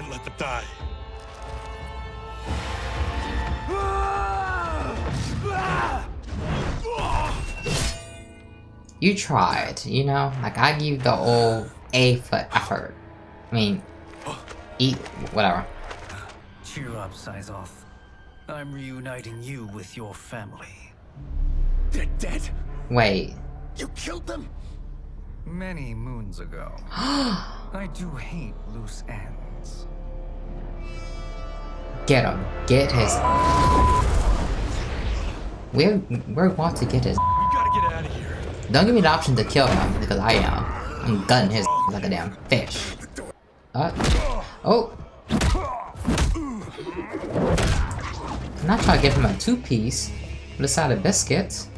can't let them die. You tried, you know? Like, I give the old A for effort. I mean, eat, whatever. Cheer up, Syzoth. I'm reuniting you with your family. They're dead. Wait. You killed them. Many moons ago. I do hate loose ends. Get him. Get his. We're we're going to get his. We gotta get out of here. Don't give me the option to kill him because I am. I'm gunning his like a damn fish. Uh, oh. I'm not trying to give him a two-piece with a side of biscuits.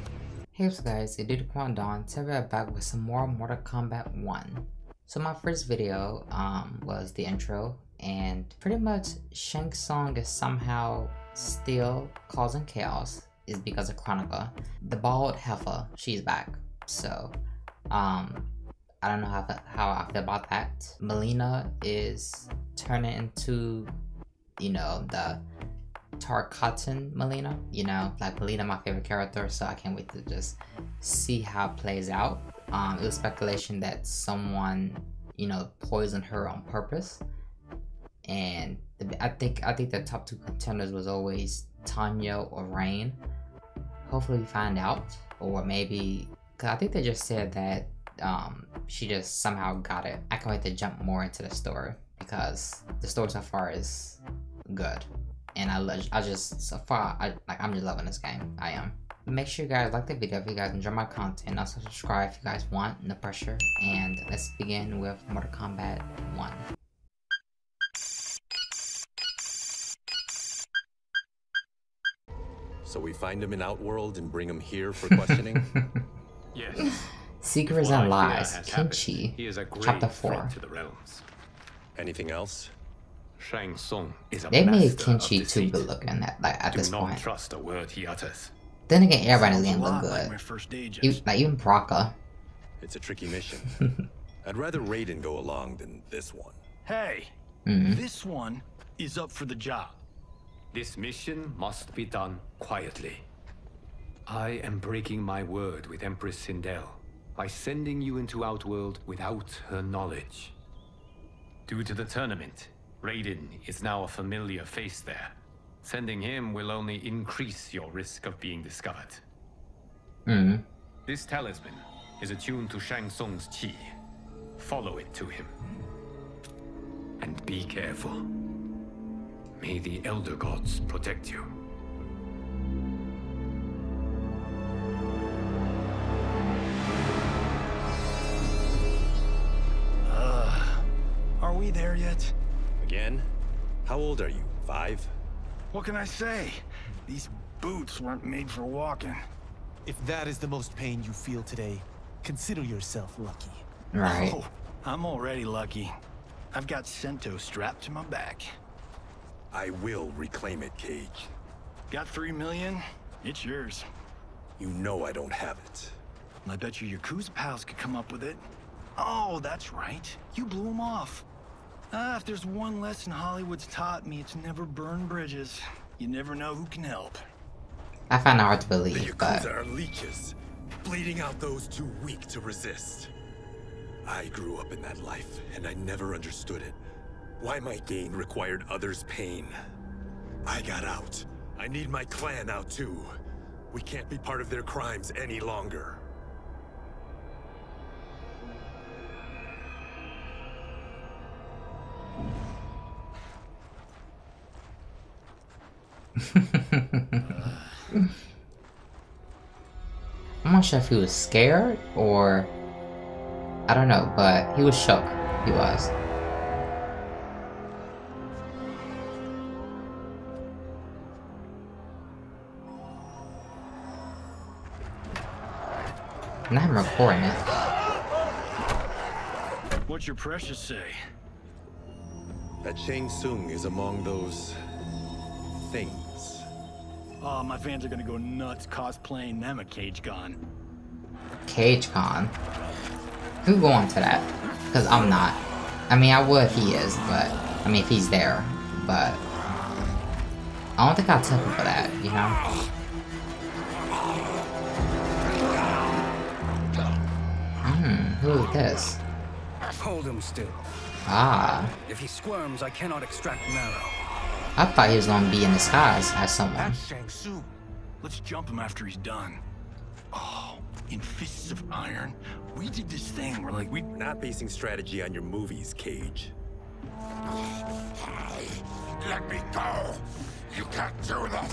Hey what's up guys, it's Dude Quandon. Today we're back with some more Mortal Kombat 1. So my first video um, was the intro and pretty much Shang Tsung is somehow still causing chaos is because of Kronika. The bald heifer, she's back. So, um, I don't know how, how I feel about that. Mileena is turning into, you know, the Tarkatan Mileena. You know, like Mileena, my favorite character, so I can't wait to just see how it plays out. Um, it was speculation that someone, you know, poisoned her on purpose, and the, I think I think the top two contenders was always Tanya or Rain. Hopefully, we find out, or maybe because I think they just said that um, she just somehow got it. I can't wait to jump more into the story because the story so far is good and I, I just so far I like I'm just loving this game. I am. Make sure you guys like the video if you guys enjoy my content. Also subscribe if you guys want. No pressure. And let's begin with Mortal Kombat 1. So we find him in Outworld and bring him here for questioning? yes. Secrets and Lies, Kenshi, Chapter 4. To the realms. Anything else? Shang Tsung is a they made Kenshi too good looking at like at Do this not point. trust a word he utters. Then again, everybody's game look Like good. my first day, just- Even, like even Baraka. It's a tricky mission. I'd rather Raiden go along than this one. Hey, Mhm. this one is up for the job. This mission must be done quietly. I am breaking my word with Empress Sindel by sending you into Outworld without her knowledge. Due to the tournament, Raiden is now a familiar face there. Sending him will only increase your risk of being discovered. Mm. This talisman is attuned to Shang Tsung's chi. Follow it to him. And be careful. May the Elder Gods protect you. Uh, are we there yet? Again? How old are you? Five? What can I say? These boots weren't made for walking. If that is the most pain you feel today, consider yourself lucky. Right. Oh, I'm already lucky. I've got Sento strapped to my back. I will reclaim it, Cage. Got three million? It's yours. You know I don't have it. I bet you your Yakuza pals could come up with it. Oh, that's right. You blew them off. Ah, if there's one lesson Hollywood's taught me, it's never burn bridges. You never know who can help. I find it hard to The believe, but Yakuza are leeches, bleeding out those too weak to resist. I grew up in that life, and I never understood it. Why my gain required others' pain. I got out. I need my clan out too. We can't be part of their crimes any longer. I'm not sure if he was scared or I don't know, but he was shook. He was. Now I'm recording it. What's your precious say? That Shang Tsung is among those... things. Oh, my fans are gonna go nuts cosplaying them a cage gun. Cage Con. Who going to that? Because I'm not. I mean, I would if he is, but I mean, if he's there, but I don't think I'll tell him for that, you know? Hmm, who is this? Hold him still. Ah, If he squirms, I cannot extract marrow. I thought he was gonna be in disguise as someone. That's Shang Tsung. Let's jump him after he's done. Oh, in fists of iron. We did this thing where like we We're not basing strategy on your movies, Cage. Let me go! You can't do this!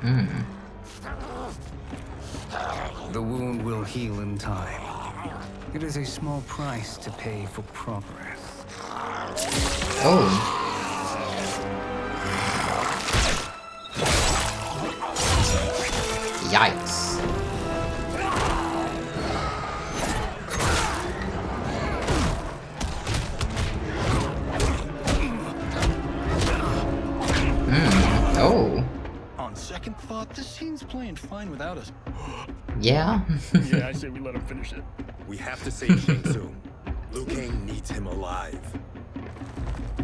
Hmm. The wound will heal in time. It is a small price to pay for progress. Oh. Yikes. Hmm. Oh. on second thought, this scene's playing fine without us. Yeah. yeah, I say we let him finish it. We have to save Shang Tsung. Liu Kang needs him alive.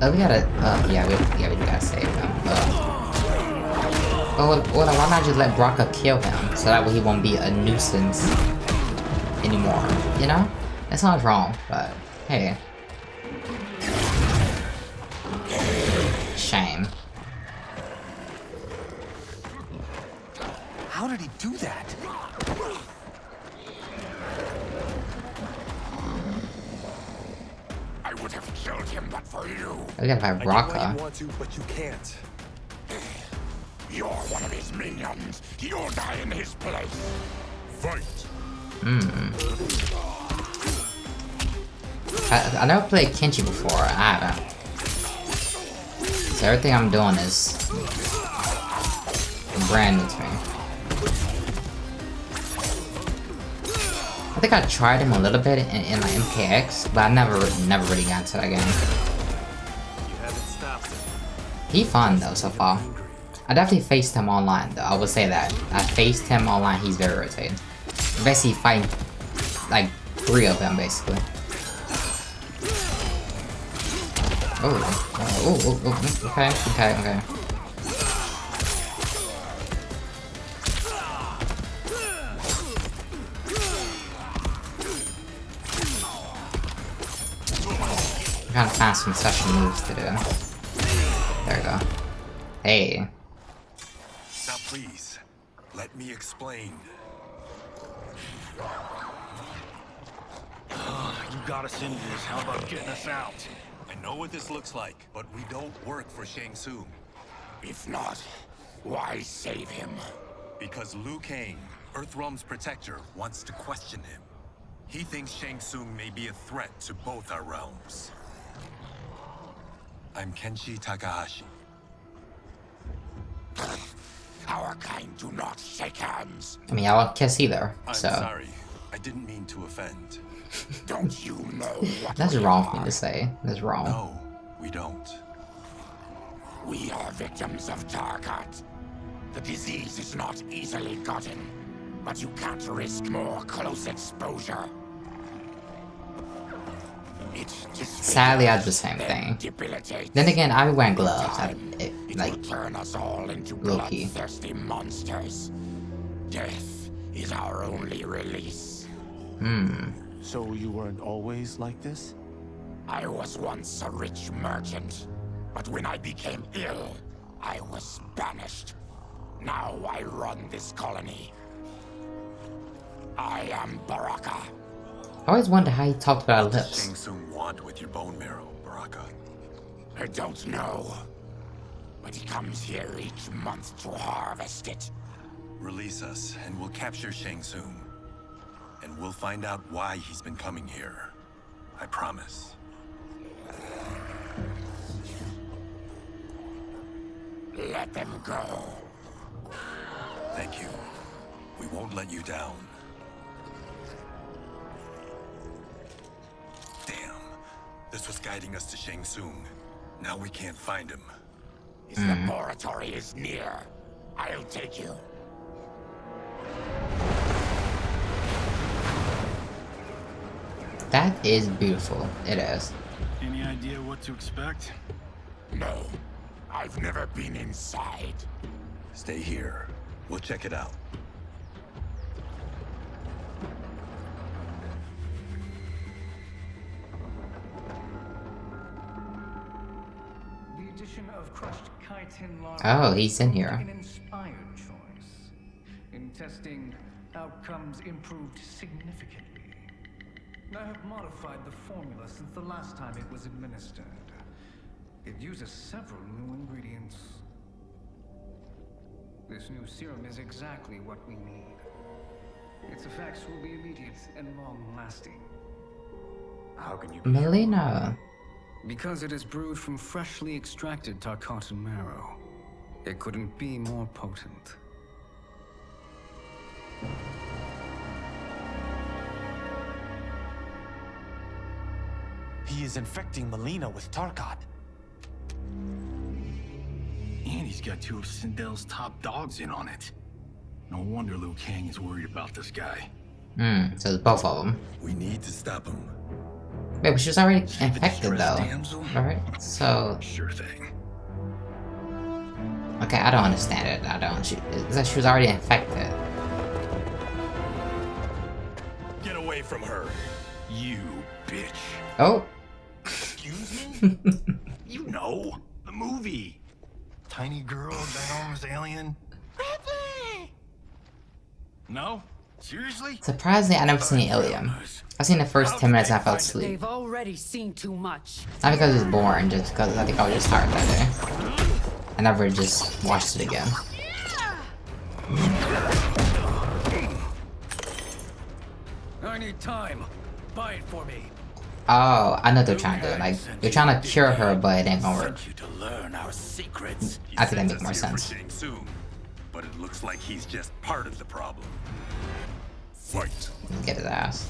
Oh, we gotta. Uh, yeah, we, yeah, we gotta save him. Uh, oh, well, well, why not just let Baraka kill him so that way he won't be a nuisance anymore? You know, that sounds wrong, but hey, shame. How did he do that? I would have killed him but for you. I gotta fight I get why Baraka. want to, but you can't. You're one of his minions. You'll die in his place. Fight! Hmm. I, I never played Kenshi before. I don't. So everything I'm doing is brand new to me. I think I tried him a little bit in, in like MKX, but I never never really got to that game. You haven't stopped him. He fun though so far. I definitely faced him online though. I would say that. I faced him online. He's very irritating. Basically fighting like three of them basically. Oh, oh, oh, oh, okay, okay, okay. I'm trying to find some special moves to do. There we go. Hey. Now please, let me explain. You got us into this. How about getting us out? I know what this looks like, but we don't work for Shang Tsung. If not, why save him? Because Liu Kang, Earthrealm's protector, wants to question him. He thinks Shang Tsung may be a threat to both our realms. I'm Kenshi Takahashi. Our kind do not shake hands. I mean, I don't kiss either, I'm so sorry. I didn't mean to offend. Don't you know what that's we wrong for me to say. That's wrong. No, we don't. We are victims of Tarkat. The disease is not easily gotten, but you can't risk more close exposure. It Sadly, I do the same thing. Then again, I be wearing gloves. I, it, it like, will turn us all into low-key. bloodthirsty monsters. Death is our only release. hmm. So you weren't always like this? I was once a rich merchant, but when I became ill, I was banished. Now I run this colony. I am Baraka. I always wonder how he talked about lips. Shang want with your bone marrow, Baraka? I don't know, but he comes here each month to harvest it. Release us, and we'll capture Shang Tsung. And we'll find out why he's been coming here. I promise. Let them go. Thank you. We won't let you down. This was guiding us to Shang Tsung. Now we can't find him. His hmm. laboratory is near. I'll take you. That is beautiful. It is. Any idea what to expect? No, I've never been inside. Stay here. We'll check it out. Addition of crushed chitin larvae Oh, he's in here. An inspired choice. In testing, outcomes improved significantly. I have modified the formula since the last time it was administered. It uses several new ingredients. This new serum is exactly what we need. Its effects will be immediate and long-lasting. How can you Mileena. Because it is brewed from freshly extracted Tarkatan marrow. It couldn't be more potent. He is infecting Mileena with Tarkat. And he's got two of Sindel's top dogs in on it. No wonder Liu Kang is worried about this guy. Hmm, so it's both of them. We need to stop him. Wait, but she was already infected though. Alright, so Sure thing. okay, I don't understand it. I don't. She, it's that she was already infected. Get away from her. You bitch. Oh, Excuse me? you know, the movie. Tiny girl, ginormous alien. No? Seriously? surprisingly, I never seen oh, Ilium. I seen the first ten minutes and I fell asleep. They've already seen too much. Not because it was boring, just because I think I was just tired that day. I never just watched it again. I need time. Buy it for me. Oh, I know they're trying to do. Like they're trying to cure her, but it ain't gonna work. Sent you to learn our secrets. He I think that sent make more us here for sense. Shang but it looks like he's just part of the problem. Fight. Get his ass.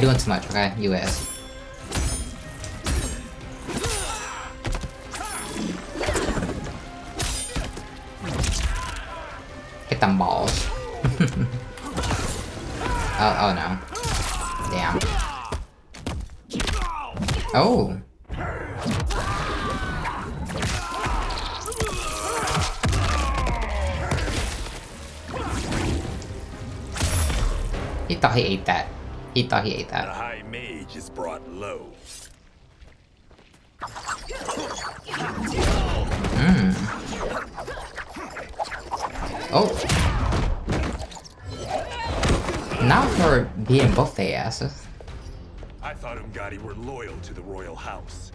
Doing too much, okay? US. Hit them balls. oh, oh no. Damn. Oh. He thought he ate that. He thought he ate The that. High Mage is brought low. Mm. Oh. Not for being both their asses. I thought Umgadi were loyal to the royal house.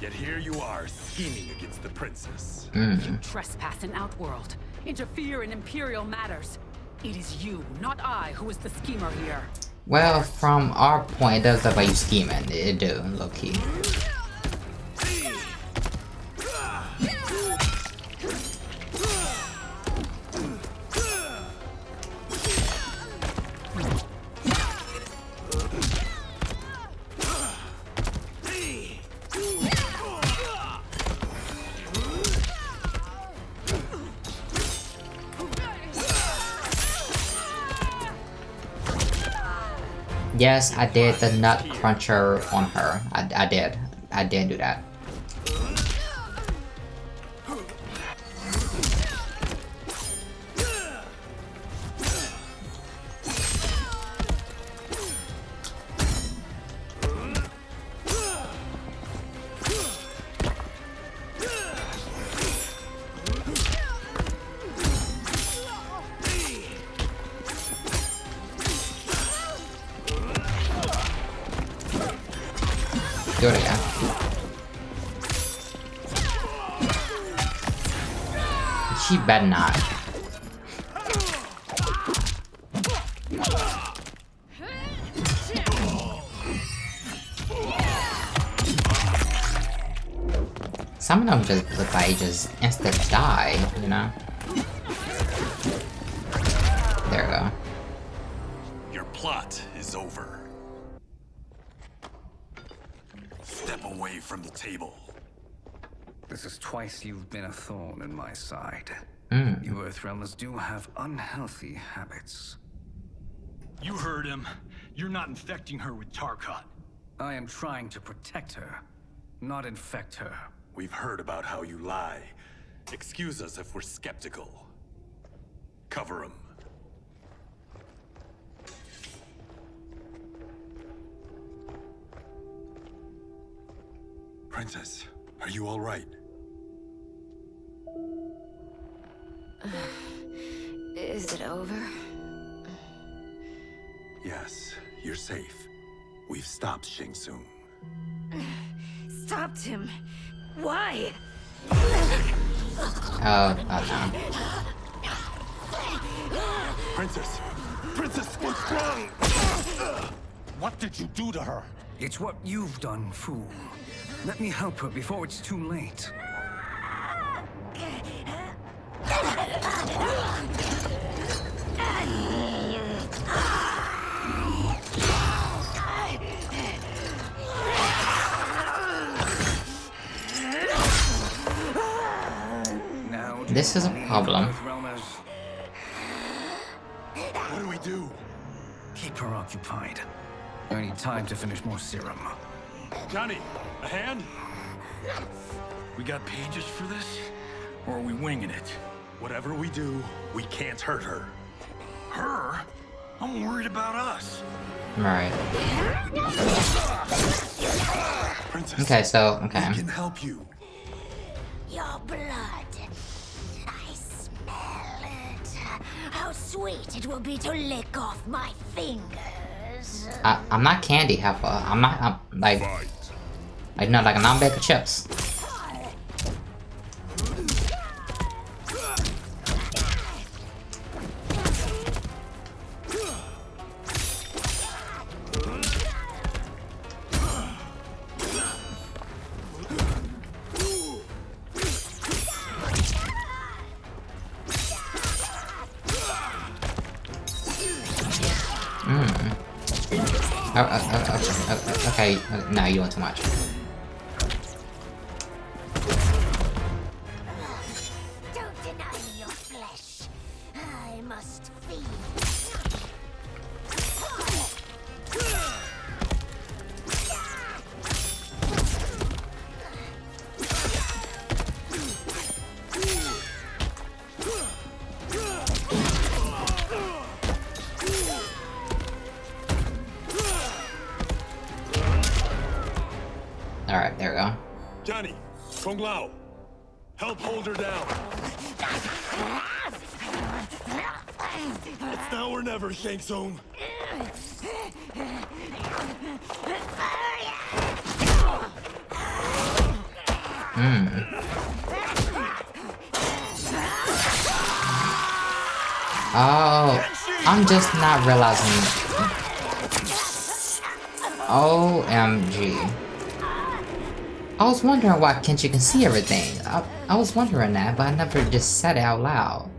Yet here you are, scheming against the princess. Mm. Trespass in Outworld. Interfere in Imperial matters. It is you, not I, who is the schemer here. Well, from our point, it does look like you scheming. It do, low key. Yes, I did the nut cruncher on her. I, I did. I did do that. Just look like just instant die, you know? There we go. Your plot is over. Step away from the table. This is twice you've been a thorn in my side. Mm. You Earthrealmers do have unhealthy habits. You heard him. You're not infecting her with Tarkat. I am trying to protect her, not infect her. We've heard about how you lie. Excuse us if we're skeptical. Cover him. Princess, are you all right? Is it over? Yes, you're safe. We've stopped Shang Tsung. Stopped him. Why? Oh, oh Princess! Princess, what's wrong? What did you do to her? It's what you've done, fool. Let me help her before it's too late. This is a problem. What do we do? Keep her occupied. I need time to finish more serum. Johnny, a hand? We got pages for this? Or are we winging it? Whatever we do, we can't hurt her. Her? I'm worried about us. Alright. Okay, so, okay. we can help you. Sweet it will be to lick off my fingers. I, I'm not candy heifer. I'm not, I'm, like, like, no, like, a non bag of chips. Hmm. Oh, I'm just not realizing. OMG. I was wondering why Kenshi can see everything. I, I was wondering that, but I never just said it out loud.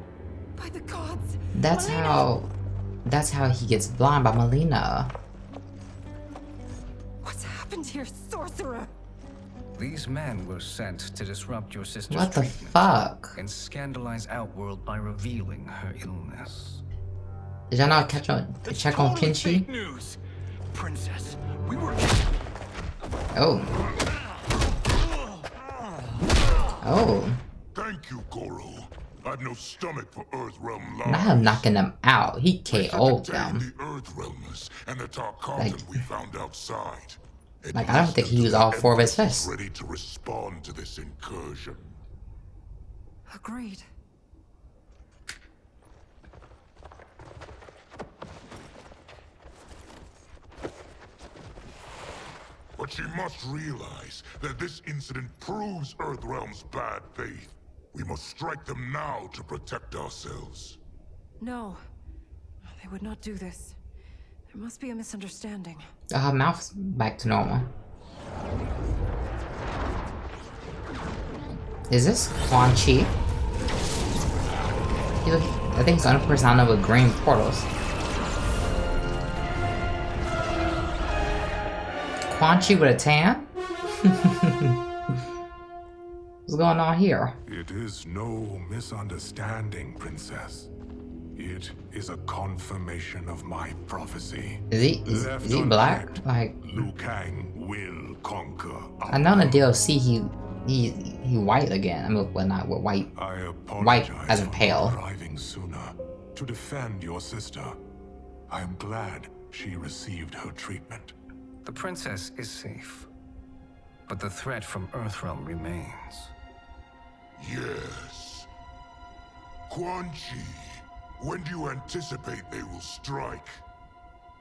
By the gods! That's how. That's how he gets blind by Mileena. These men were sent to disrupt your sister's What the fuck? and scandalize Outworld by revealing her illness. Did y'all not catch on That's check on totally Kenshi? fake news. Princess, we were. Oh. Oh. Thank you, Goro. I've no stomach for Earthrealm lies. Not him knocking them out. He KO'd them. the Earthrealmers and the Tarkatan Like- we found outside. At Like, I don't think he used all four of his Empress fists. Ready to respond to this incursion. Agreed. But she must realize that this incident proves Earthrealm's bad faith. We must strike them now to protect ourselves. No. They would not do this. There must be a misunderstanding. Oh, her mouth's back to normal. Is this Quan Chi? He look, I think he's the only person I know with green portals. Quan Chi with a tan? What's going on here? It is no misunderstanding, Princess. It is a confirmation of my prophecy. Is he is, is he black? Like Liu Kang will conquer. I know in the DLC he he he white again. I mean, well not well, white. I white as in for pale. Arriving sooner to defend your sister. I am glad she received her treatment. The princess is safe, but the threat from Earthrealm remains. Yes. Quan Chi, when do you anticipate they will strike?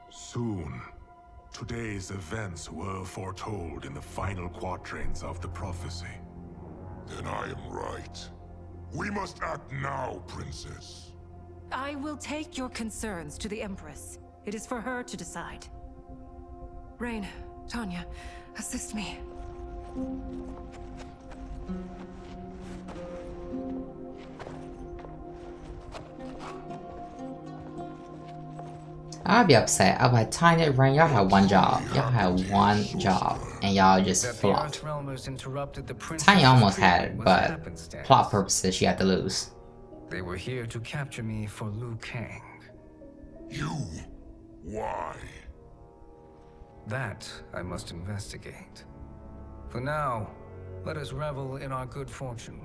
Soon. Today's events were foretold in the final quatrains of the prophecy. Then I am right. We must act now, Princess. I will take your concerns to the Empress. It is for her to decide. Rain, Tanya, assist me. I'd be upset. I'd be like, Tanya, Rain, y'all had one job. Y'all had one job. And y'all just That the flopped. Earthrealmers interrupted the princess. Tanya almost had it, but plot purposes, she had to lose. They were here to capture me for Liu Kang. You? Why? That I must investigate. For now, let us revel in our good fortune.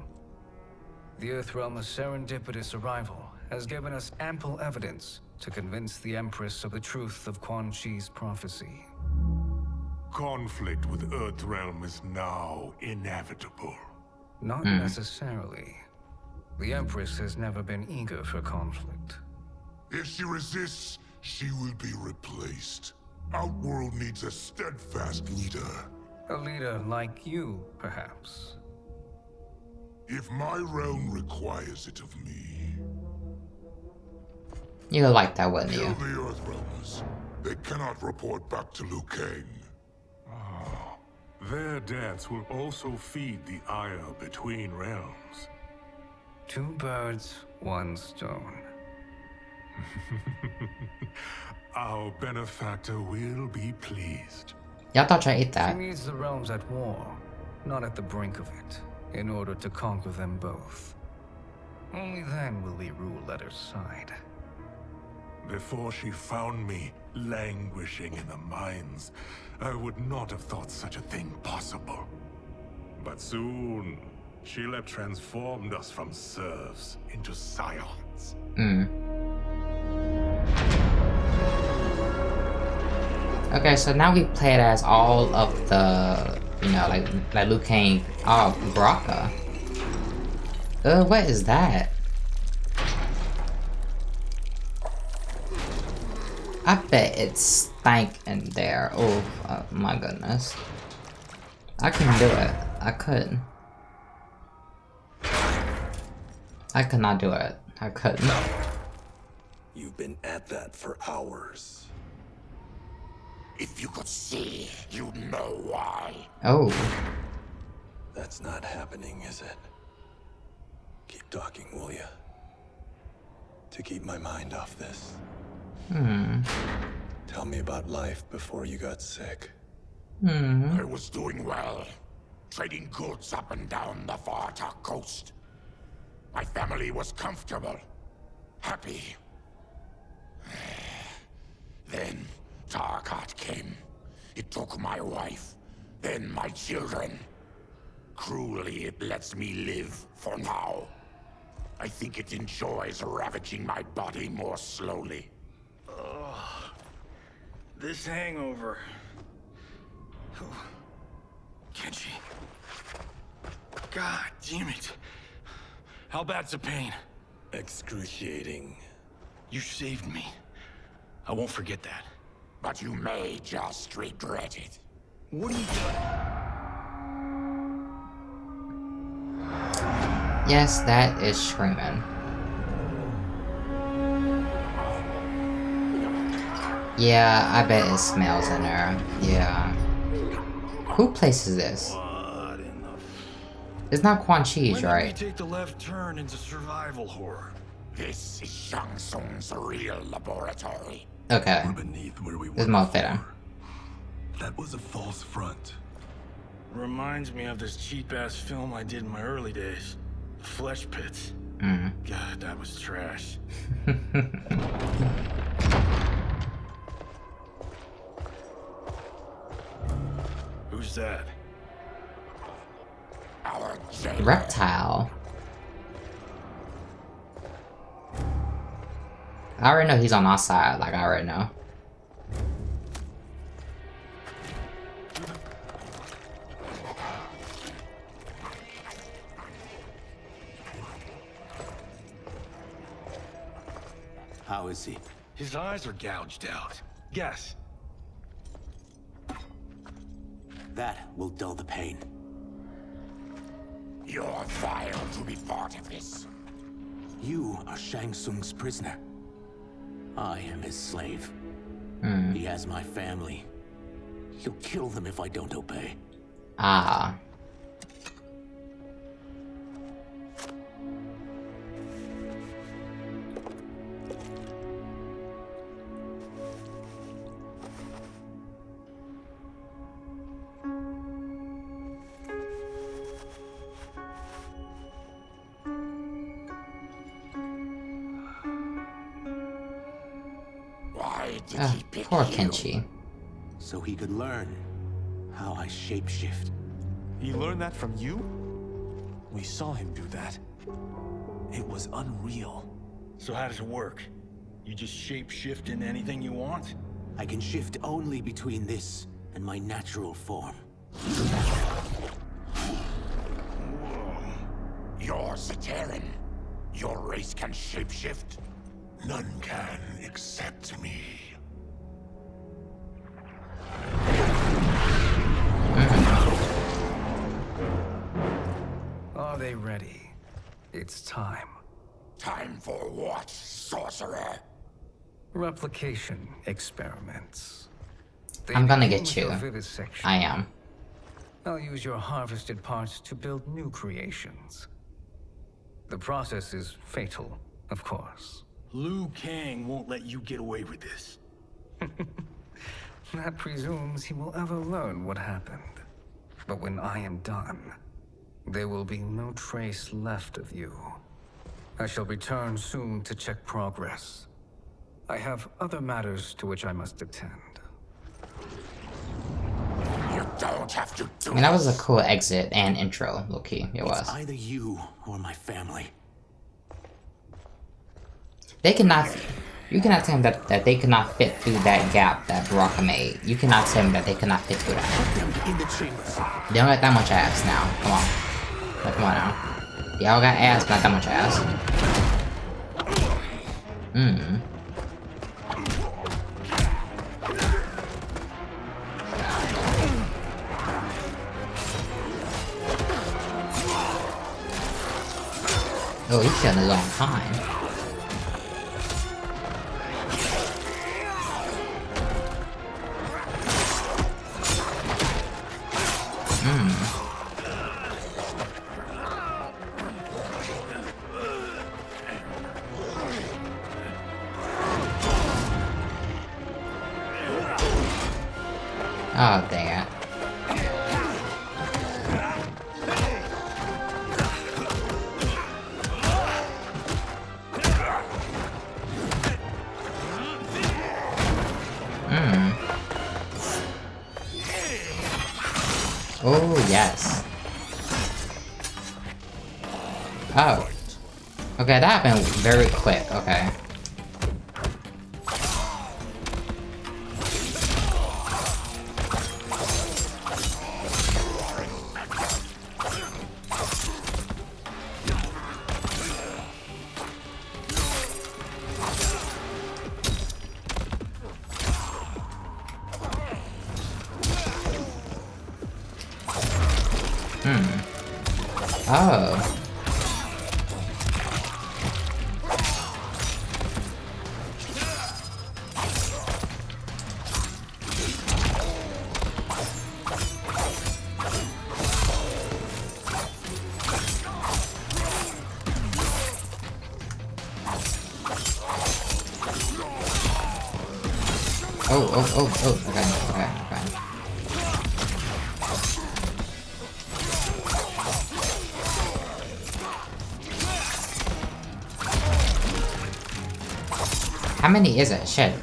The Earthrealm's serendipitous arrival has given us ample evidence to convince the Empress of the truth of Quan Chi's prophecy. Conflict with Earthrealm is now inevitable. Not Hmm. necessarily. The Empress has never been eager for conflict. If she resists, she will be replaced. Outworld needs a steadfast leader. A leader like you, perhaps. If my realm requires it of me, You would like that, wouldn't kill you? the Earthrealmers. They cannot report back to Liu Kang. Ah, Their deaths will also feed the ire between realms. Two birds, one stone. Our benefactor will be pleased. Y'all thought y'all ate that. She needs the realms at war, not at the brink of it, in order to conquer them both. Only then will we rule at her side. Before she found me languishing in the mines, I would not have thought such a thing possible. But soon, Sheila transformed us from serfs into scions. Hmm. Okay, so now we played as all of the, you know, like like Liu Kang, oh, Baraka. Uh, what is that? I bet it stank in there. Oh, oh my goodness. I couldn't do it. I couldn't. I could not do it. I couldn't. You've been at that for hours. If you could see, you'd know why. Oh. That's not happening, is it? Keep talking, will ya? To keep my mind off this. Hmm. Tell me about life before you got sick. Hmm. I was doing well, trading goods up and down the Varta coast. My family was comfortable, happy. Then Tarkat came. It took my wife, then my children. Cruelly, it lets me live for now. I think it enjoys ravaging my body more slowly. Ugh. This hangover. Oh, Kenji. God damn it. How bad's the pain? Excruciating. You saved me. I won't forget that. But you may just regret it. What are you doing? Yes, that is screaming. Yeah, I bet it smells in there. Yeah. Who places this? It's not Quan Chi's, right? we take the left turn into survival horror? This is Shang Tsung's real laboratory. Okay. Beneath where we This is more fitting. That was a false front. Reminds me of this cheap-ass film I did in my early days. Flesh Pits. Mm. God, that was trash. Who's that? Our Reptile. I already know he's on our side, like I already know. How is he? His eyes are gouged out. Guess. That will dull the pain. You're vile to be part of this. You are Shang Tsung's prisoner. I am his slave. Hmm. He has my family. He'll kill them if I don't obey. Ah. Poor you? Kenshi. So he could learn how I shapeshift. He learned that from you? We saw him do that. It was unreal. So how does it work? You just shape-shift into anything you want? I can shift only between this and my natural form. You're Zaterran. Your race can shapeshift. None can except me. It's time. Time for what, sorcerer? Replication experiments. They I'm gonna get you. I am. I'll use your harvested parts to build new creations. The process is fatal, of course. Liu Kang won't let you get away with this. That presumes he will ever learn what happened. But when I am done, there will be no trace left of you. I shall return soon to check progress. I have other matters to which I must attend. You don't have to do I mean, that was a cool exit and intro, Loki. It was. It's either you or my family. They cannot. You cannot tell him that, that they cannot fit through that gap that Baraka made. You cannot tell him that they cannot fit through that. In the chambers. They don't got that much ass now. Come on. Come on now. Y'all got ass, not that much ass. Hmm. Oh, he's killing a long kind. Okay, that happened very quick, okay. Hmm. Oh. Many is it? Shit.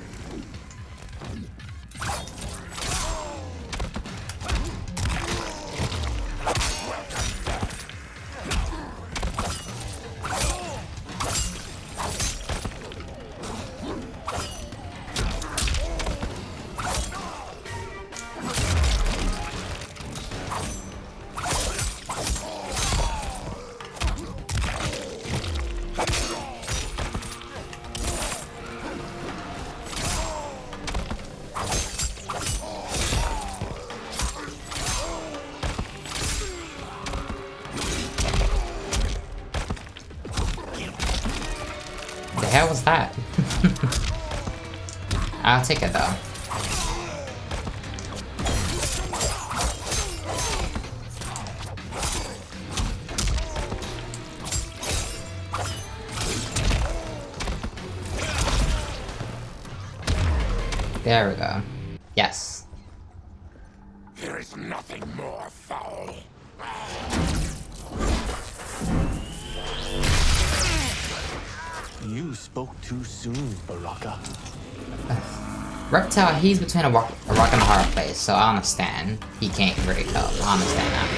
He's between a rock, a rock and a hard place, so I understand. He can't really help. I understand that.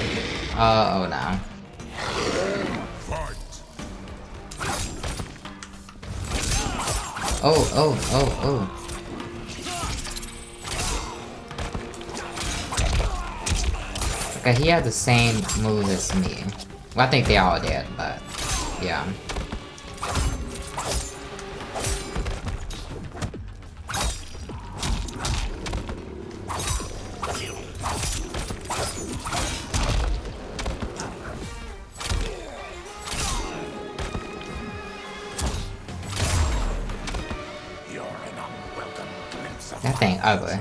Uh, oh no. Oh, oh, oh, oh. Okay, he had the same moves as me. Well, I think they all did, but yeah. Ugly.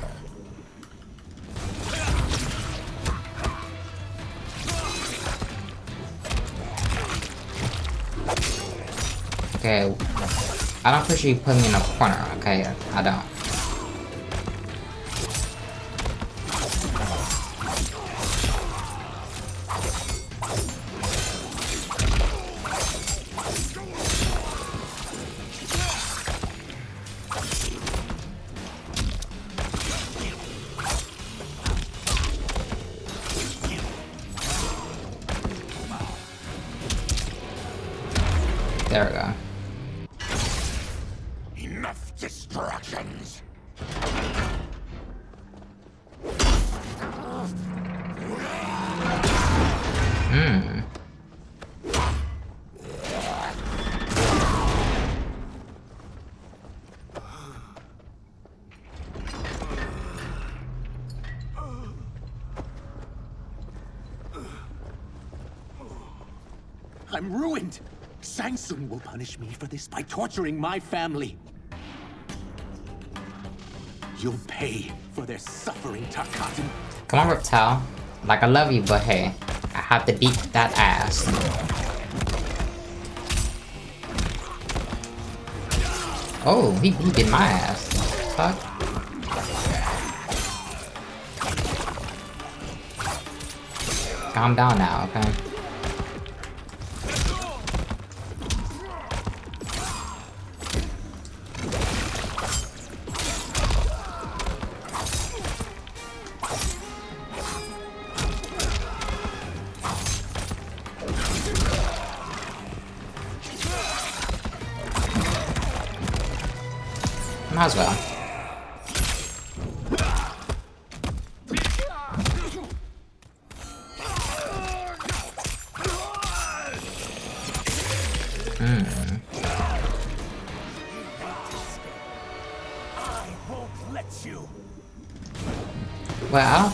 Okay, I don't appreciate you putting me in a corner, okay? I don't. By torturing my family. You'll pay for their suffering, Tarkatan. Come on, Reptile. Like, I love you, but hey, I have to beat that ass. Oh, he, he beat my ass. Fuck. Calm down now, okay?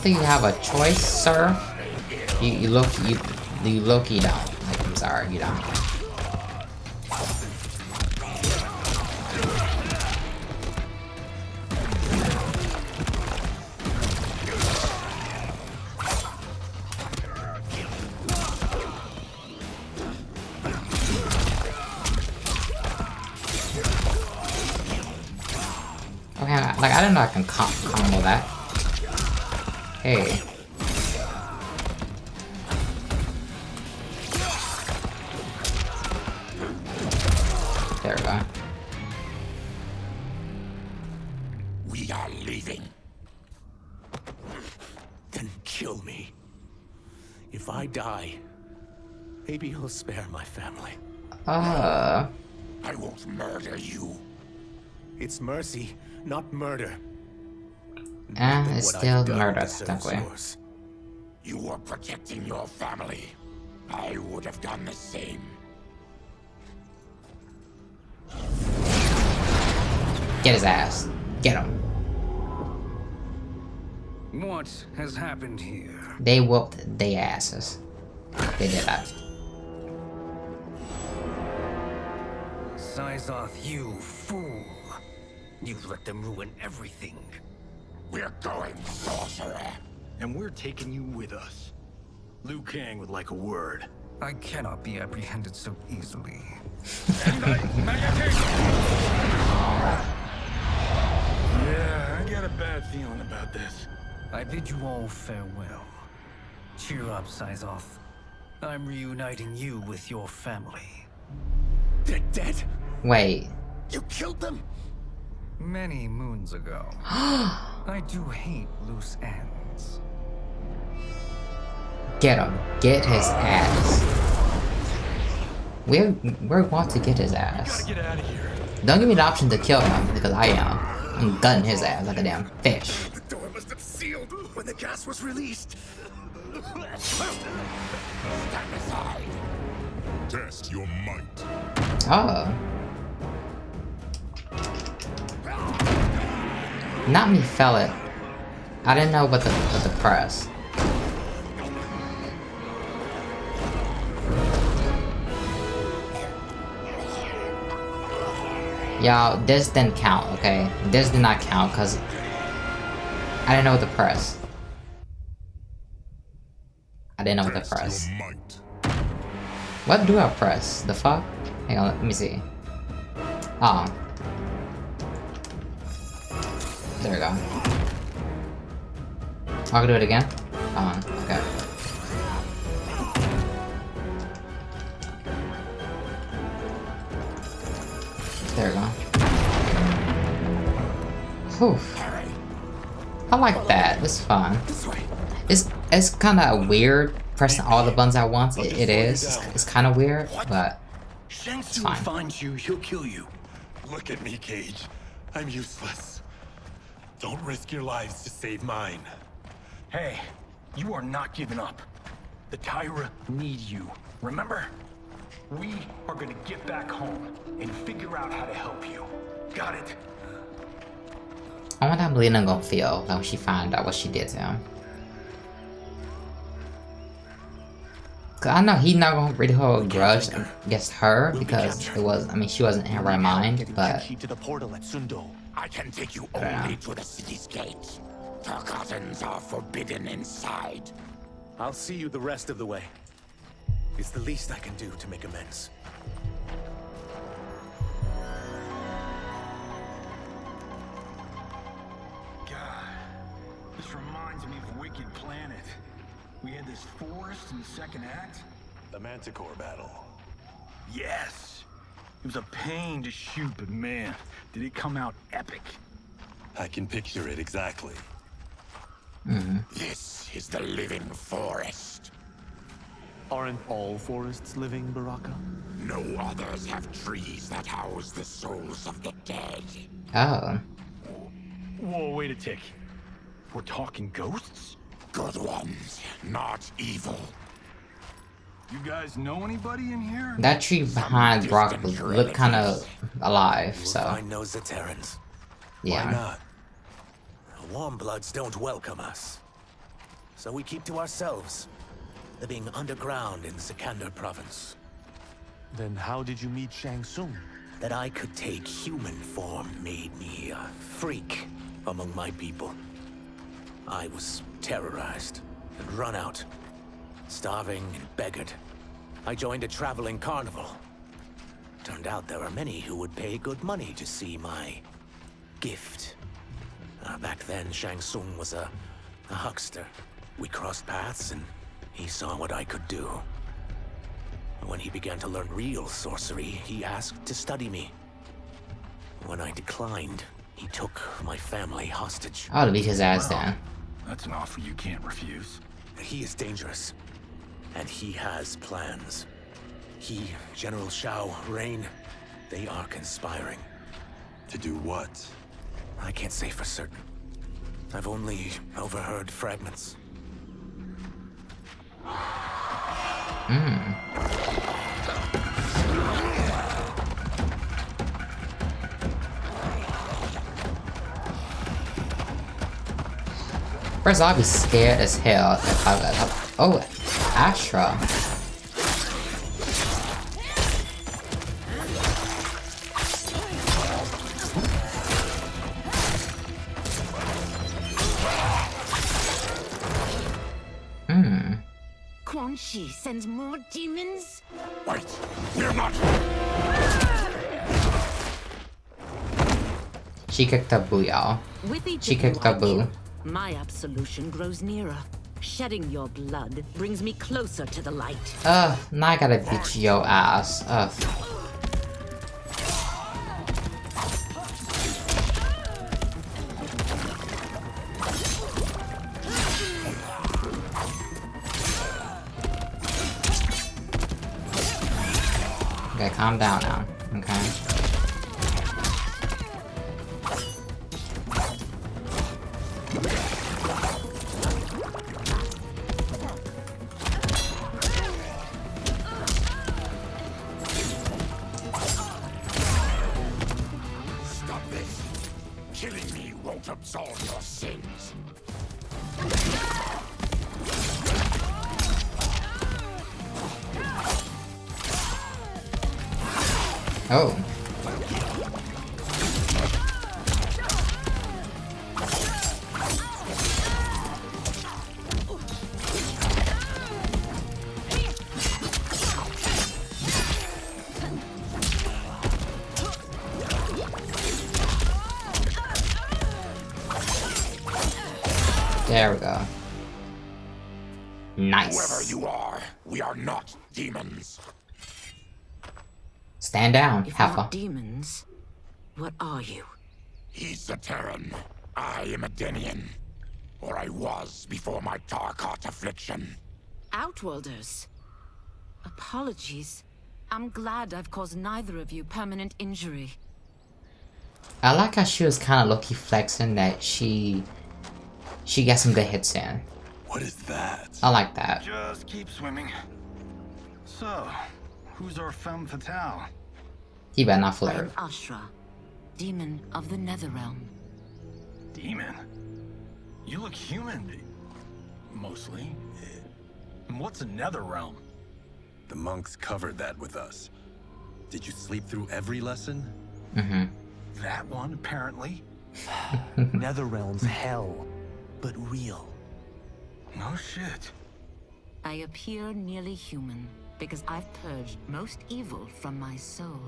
Think you have a choice, sir. You, you look, you, you Loki don't. Like, I'm Sorry, you don't. Okay, like I didn't know I can com combo that. Hey. There we go. We are leaving. Then kill me. If I die, maybe he'll spare my family. Uh. I won't murder you. It's mercy, not murder. Eh, Nothing it's I've still done murder, deserves technically. yours. You were protecting your family. I would have done the same. Get his ass. Get him. What has happened here? They whooped their asses. They did that. Syzoth, you fool. You've let them ruin everything. We're going, sorcerer. And we're taking you with us. Liu Kang would like a word. I cannot be apprehended so easily. Yeah, I got a bad feeling about this. I bid you all farewell. Cheer up, Syzoth. I'm reuniting you with your family. They're dead. Wait. You killed them? Many moons ago. I do hate loose ends. Get him. Get his ass. We're we're going to get his ass. Get out of here. Don't give me the option to kill him because I am. I'm gutting his ass like a damn fish. The door must have sealed when the gas was released. Stand aside. Test your might. Oh. Not me fell it. I didn't know what the what the press. Y'all, this didn't count, okay? This did not count because I didn't know what the press. I didn't know what Test press. What do I press? The fuck? Hang on, let me see. Oh. There we go. I can do it again? Oh, okay. There we go. Whew. I like that. It's fun. It's it's kind of weird pressing all the buttons at once. It, it is. It's, it's kind of weird, but it's fine. finds you, he'll kill you. Look at me, Cage. I'm useless. Don't risk your lives to save mine. Hey, you are not giving up. The Tyra need you. Remember? We are gonna get back home and figure out how to help you. Got it? I wonder how Mileena gonna feel when she find out what she did to him. Cause I know he not gonna really hold a grudge against her because it was. I mean, she wasn't in her right mind, but Key to the portal at Sun Do. I can take you Yeah. only to the city's gate. Tarkatans are forbidden inside. I'll see you the rest of the way. It's the least I can do to make amends. God, this reminds me of Wicked Planet. We had this forest in the second act. The Manticore battle. Yes! It was a pain to shoot, but man, did it come out epic. I can picture it exactly. Mm-hmm. This is the living forest. Aren't all forests living, Baraka? No others have trees that house the souls of the dead. oh, Whoa, wait a tick. We're talking ghosts? Good ones, not evil. You guys know anybody in here? that tree behind Baraka was looked kind of alive. We'll So find no Zaterrans. Why yeah, not? Warm bloods don't welcome us. So we keep to ourselves, living underground in Sikander province. Then how did you meet Shang Tsung? That I could take human form made me a freak among my people. I was terrorized and run out, starving and beggared. I joined a traveling carnival. Turned out there were many who would pay good money to see my gift. Uh, back then, Shang Tsung was a, a huckster. We crossed paths and he saw what I could do. When he began to learn real sorcery, he asked to study me. When I declined, he took my family hostage. I'll beat his ass down. That's an offer you can't refuse. He is dangerous. And he has plans. He, General Shao, Rain, they are conspiring. To do what? I can't say for certain. I've only overheard fragments. Hmm. First, I'll be scared as hell if I got up. Oh, Ashrah. Hmm. Quan Chi sends more demons? Wait, we're not. She kicked up Boo, y'all. With each She of kicked up I Boo. kill, My absolution grows nearer. Shedding your blood brings me closer to the light. Ugh, now I gotta beat your ass. Ugh. Okay, calm down now. Denian. Or I was before my Tarkat affliction. Outworlders. Apologies. I'm glad I've caused neither of you permanent injury. I like how she was kind of low-key flexing that she she gets some good hits in. What is that? I like that. Just keep swimming. So, who's our femme fatale? He better not I'm flirt. Ashrah, demon of the Netherrealm. Demon? You look human. Mostly. And what's a nether realm? The monks covered that with us. Did you sleep through every lesson? Mm-hmm. That one, apparently. Netherrealm's hell, but real. No shit. I appear nearly human because I've purged most evil from my soul.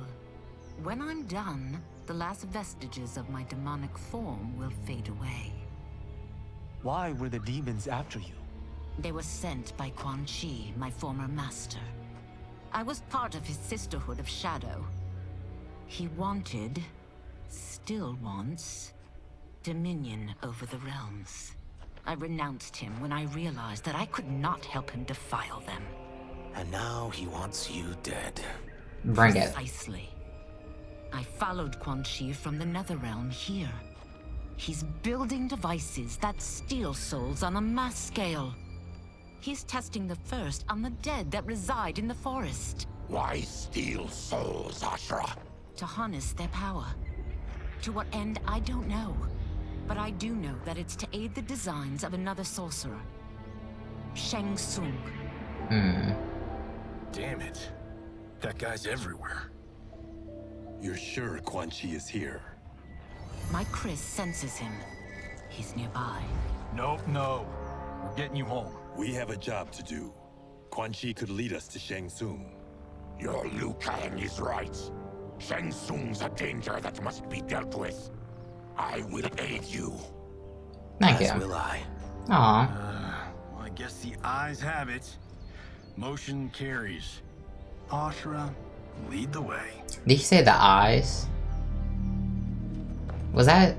When I'm done, the last vestiges of my demonic form will fade away. Why were the demons after you? They were sent by Quan Chi, my former master. I was part of his Sisterhood of Shadow. He wanted, still wants, dominion over the realms. I renounced him when I realized that I could not help him defile them. And now he wants you dead. Bring it. Precisely. I followed Quan Chi from the Netherrealm here. He's building devices that steal souls on a mass scale. He's testing the first on the dead that reside in the forest. Why steal souls, Ashrah? To harness their power. To what end, I don't know. But I do know that it's to aid the designs of another sorcerer. Shang Tsung. Hmm. Damn it. That guy's everywhere. You're sure Quan Chi is here? My Kriss senses him. He's nearby. Nope, no. We're getting you home. We have a job to do. Quan Chi could lead us to Shang Tsung. Your Liu Kang is right. Shang Tsung's a danger that must be dealt with. I will aid you. Thank As you. will I. Aw. Uh, well, I guess the eyes have it. Motion carries. Ashrah, lead the way. Did you say the eyes? Was that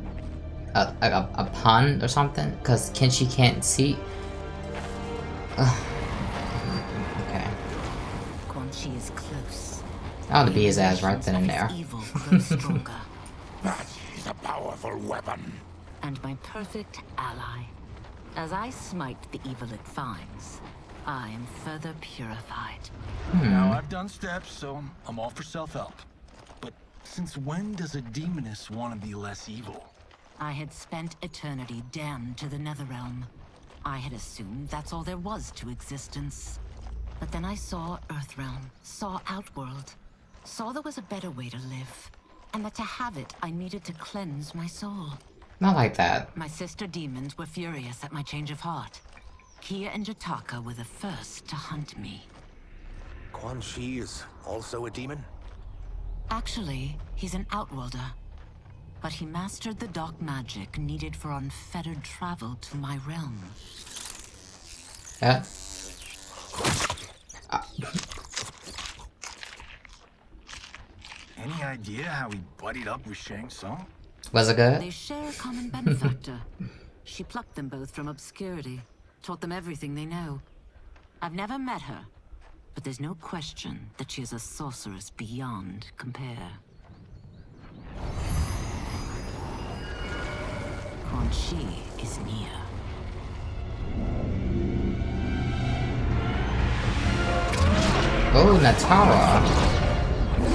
a, a, a pun or something? Because Kenshi can't see. Ugh. okay. Quan Chi is close. I ought to be his ass right then and there. Evil grows stronger. That is a powerful weapon. and my perfect ally. As I smite the evil it finds, I am further purified. Hmm. Now, I've done steps, so I'm all for self-help. But since when does a demoness want to be less evil? I had spent eternity damned to the Netherrealm. I had assumed that's all there was to existence. But then I saw Earthrealm, saw Outworld, saw there was a better way to live, and that to have it, I needed to cleanse my soul. Not like that. My sister demons were furious at my change of heart. Kia and Jataka were the first to hunt me. Quan Chi is also a demon? Actually, he's an outworlder. But he mastered the dark magic needed for unfettered travel to my realm. Yeah. Any idea how he buddied up with Shang Tsung? Was it good? They share a common benefactor. she plucked them both from obscurity, taught them everything they know. I've never met her, but there's no question that she is a sorceress beyond compare. Quan Chi is near. Oh, Nitara.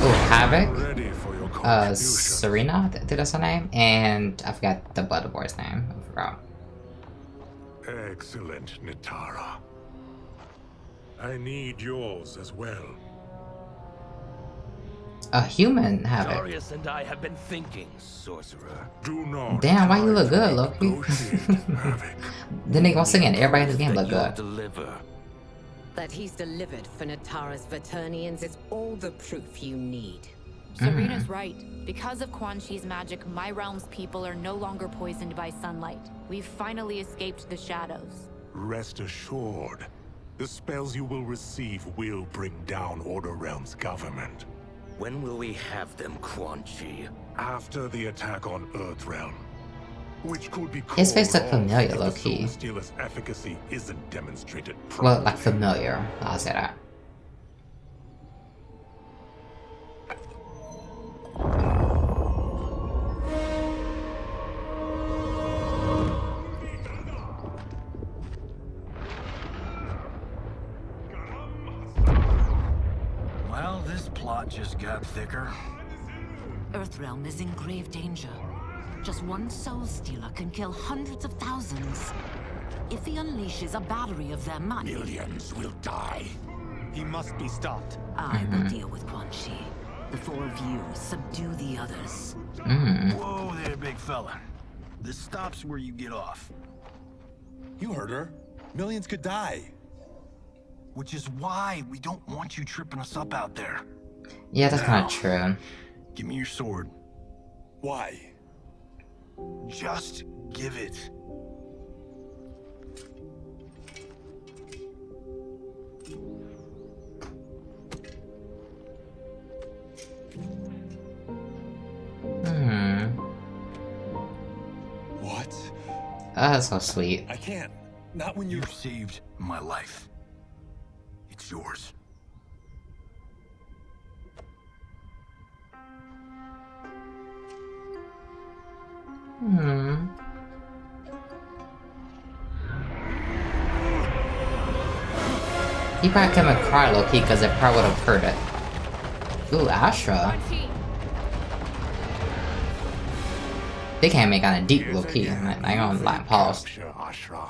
Oh, Havik. Ready for your Uh. Serena, I think that's her name. And I forgot the Blood Boy's name. I forgot. Excellent, Nitara. I need yours as well. A human Havik. Darrius and I have been thinking, sorcerer. Do not. Damn, why you look good, Loki? Then they gonna sing it. Everybody in this game That look good. deliver. That he's delivered for Nitara's Vaternians is all the proof you need. Serena's mm-hmm. right. Because of Quan Chi's magic, my realm's people are no longer poisoned by sunlight. We've finally escaped the shadows. Rest assured, the spells you will receive will bring down Order Realm's government. When will we have them, Quan Chi? After the attack on Earthrealm, which could be His face called look familiar, off the low-key. Efficacy isn't demonstrated Well, like familiar. I'll say that. Well, this plot just got thicker. Earthrealm is in grave danger. Just one Soul Stealer can kill hundreds of thousands. If he unleashes a battery of their I... Millions will die. He must be stopped. I will mm-hmm. deal with Quan Chi. The four of you subdue the others. Mm. Whoa there, big fella. This stops where you get off. You heard her. Millions could die. Which is why we don't want you tripping us up out there. Yeah, that's kind of true. Give me your sword. Why? Just give it. Oh, that's so sweet. I can't. Not when you're. You've saved my life. It's yours. Hmm. He probably couldn't cry low key because it probably would have hurt it. Ooh, Astra. They can't make kind of deep low Yet key. again, I ain't gonna you lie, pause. Ashrah.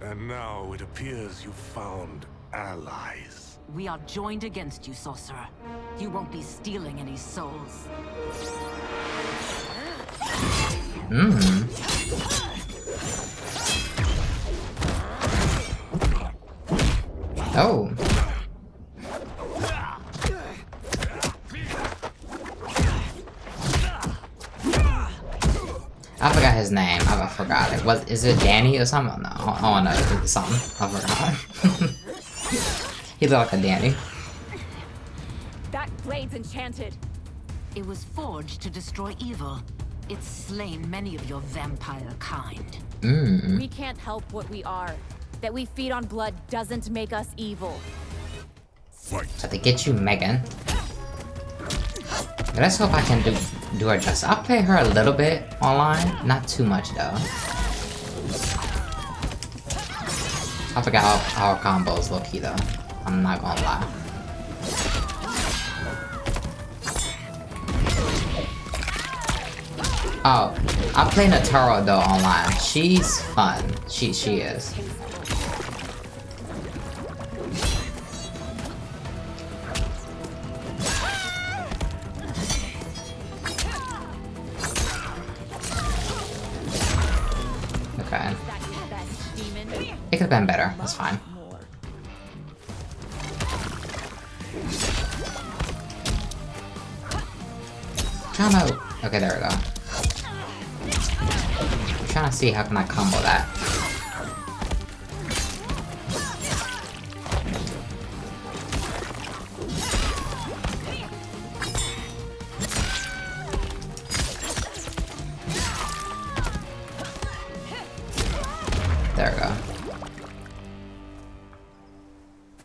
And now it appears you found allies. We are joined against you, sorcerer. You won't be stealing any souls. Mmm. Oh. I forgot his name. I forgot it. Was is it Danny or something? No, oh no, it's something. I forgot. he looked like a Danny. That blade's enchanted. It was forged to destroy evil. It's slain many of your vampire kind. Mm. We can't help what we are. That we feed on blood doesn't make us evil. Fight. So to get you, Megan. Let's hope I can do do her justice. I'll play her a little bit online, not too much though. I forgot how, our combos low key though. I'm not gonna lie. Oh, I play Nitara though online. She's fun. She she is. To. Okay, there we go. I'm trying to see how can I combo that. There we go.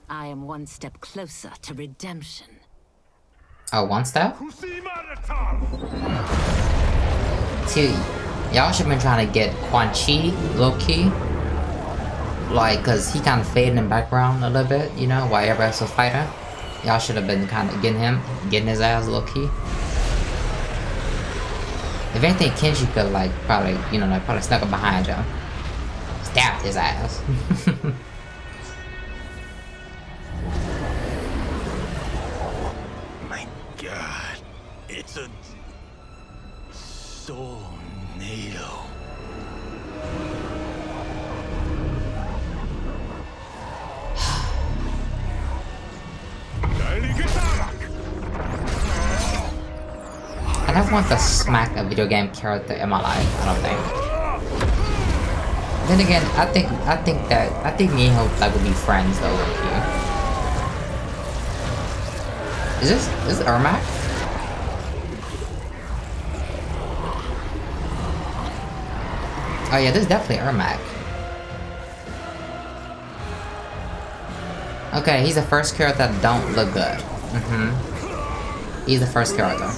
I am one step closer to redemption. Oh, one step? See, y'all should have been trying to get Quan Chi low-key. Like, cause he kind of faded in the background a little bit, you know, while everybody else was fighting. Y'all should have been kind of getting him, getting his ass low-key. If anything, Kenshi could like probably, you know, like probably snuck up behind him, stabbed his ass. video game character in my life. I don't think. Then again, I think I think that I think me and Hope like would be friends though with you. Is this is this Ermac? Oh yeah, this is definitely Ermac. Okay, he's the first character that don't look good. Mm-hmm. He's the first character.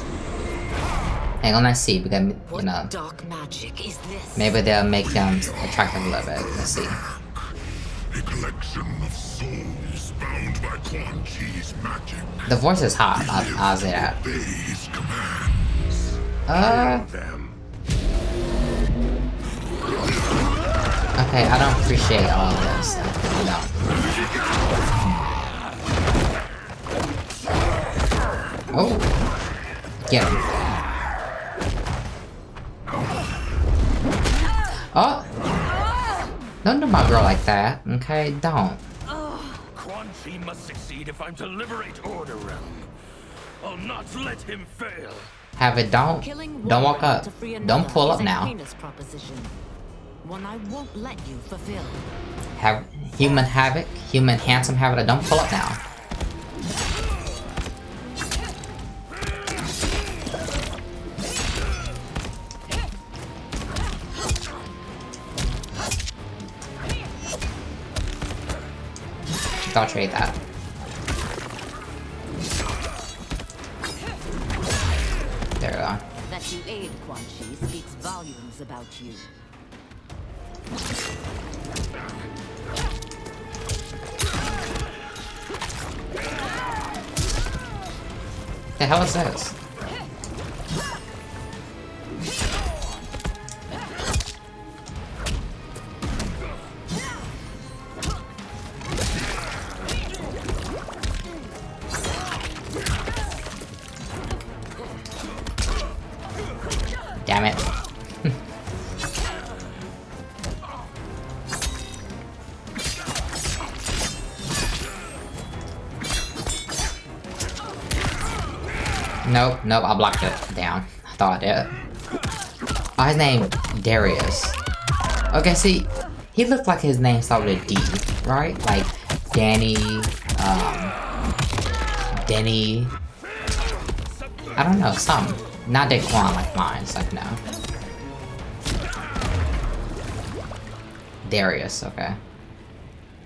Hang on, let's see, because, you know, Dark magic is this? maybe they'll make him attractive a little bit. Let's see. A collection of souls bound by Quan Chi's magic. The voice is hot, I'll, I'll say that. Obey his commands. Uh, okay, I don't appreciate all of this. I don't. Oh! Get him. Oh! Don't do my girl like that, okay? Don't. Quan Chi must succeed if I'm to liberate Order Realm. I'll not let him fail. Have it, don't. Don't walk up. Don't pull up now. One I won't let you fulfill. Have human havoc, human handsome havoc. Don't pull up now. I'll trade that. There we go. That you aid Quan Chi speaks volumes about you. The hell is this? Nope, I blocked it down. I thought I did. Oh, his name Darrius. Okay, see, he looked like his name started with a D, right? Like Danny, um, Denny. I don't know, something. Not Daquan like mine, it's like no. Darrius, okay.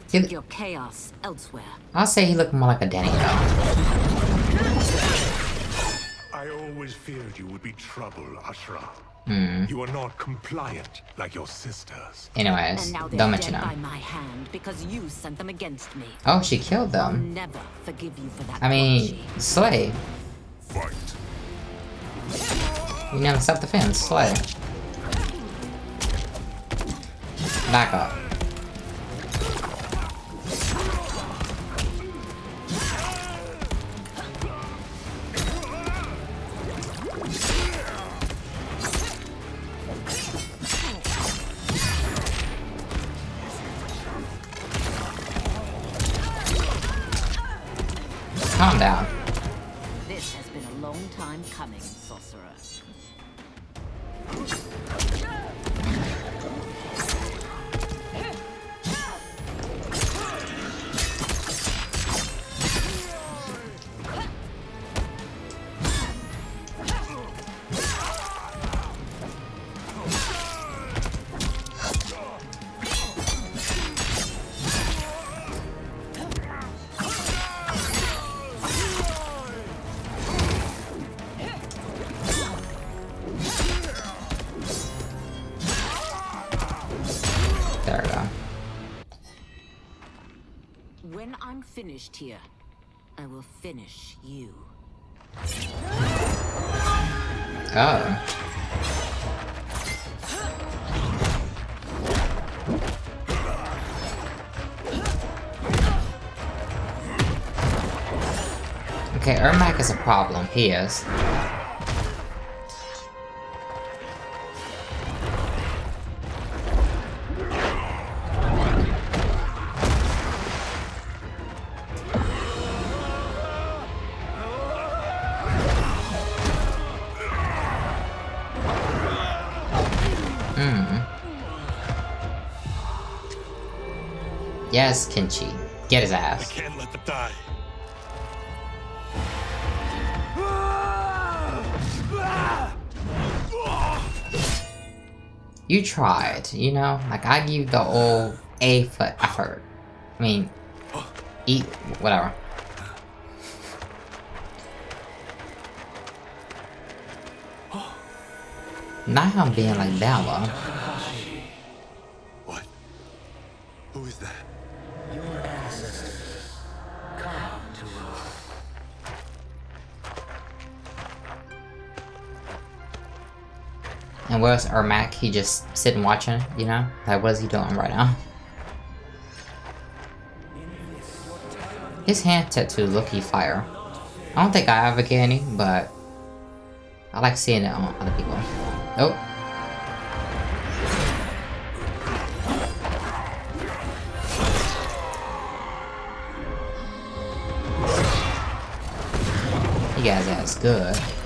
Take your chaos elsewhere. I'll say he looked more like a Denny though. I always feared you would be trouble, Ashrah. Hmm. You are not compliant like your sisters. Anyways, and don't mention by my hand because you sent them against me. Oh, she killed I'll them. never forgive you for that. I mean, Slay. Fight. You know, self-defense, Slay. Back up. Finished here, I will finish you. Oh. Okay, Ermac is a problem. He is. Yes, Kenshi. Get his ass. Can't let them die. You tried, you know? Like, I give the old A for effort. I mean, eat, whatever. Now I'm being like Bella. And where's Ermac? He just sitting watching, you know? Like, what is he doing right now? His hand tattoo look-y fire. I don't think I ever get any, but I like seeing it on other people. Oh. You guys that's good.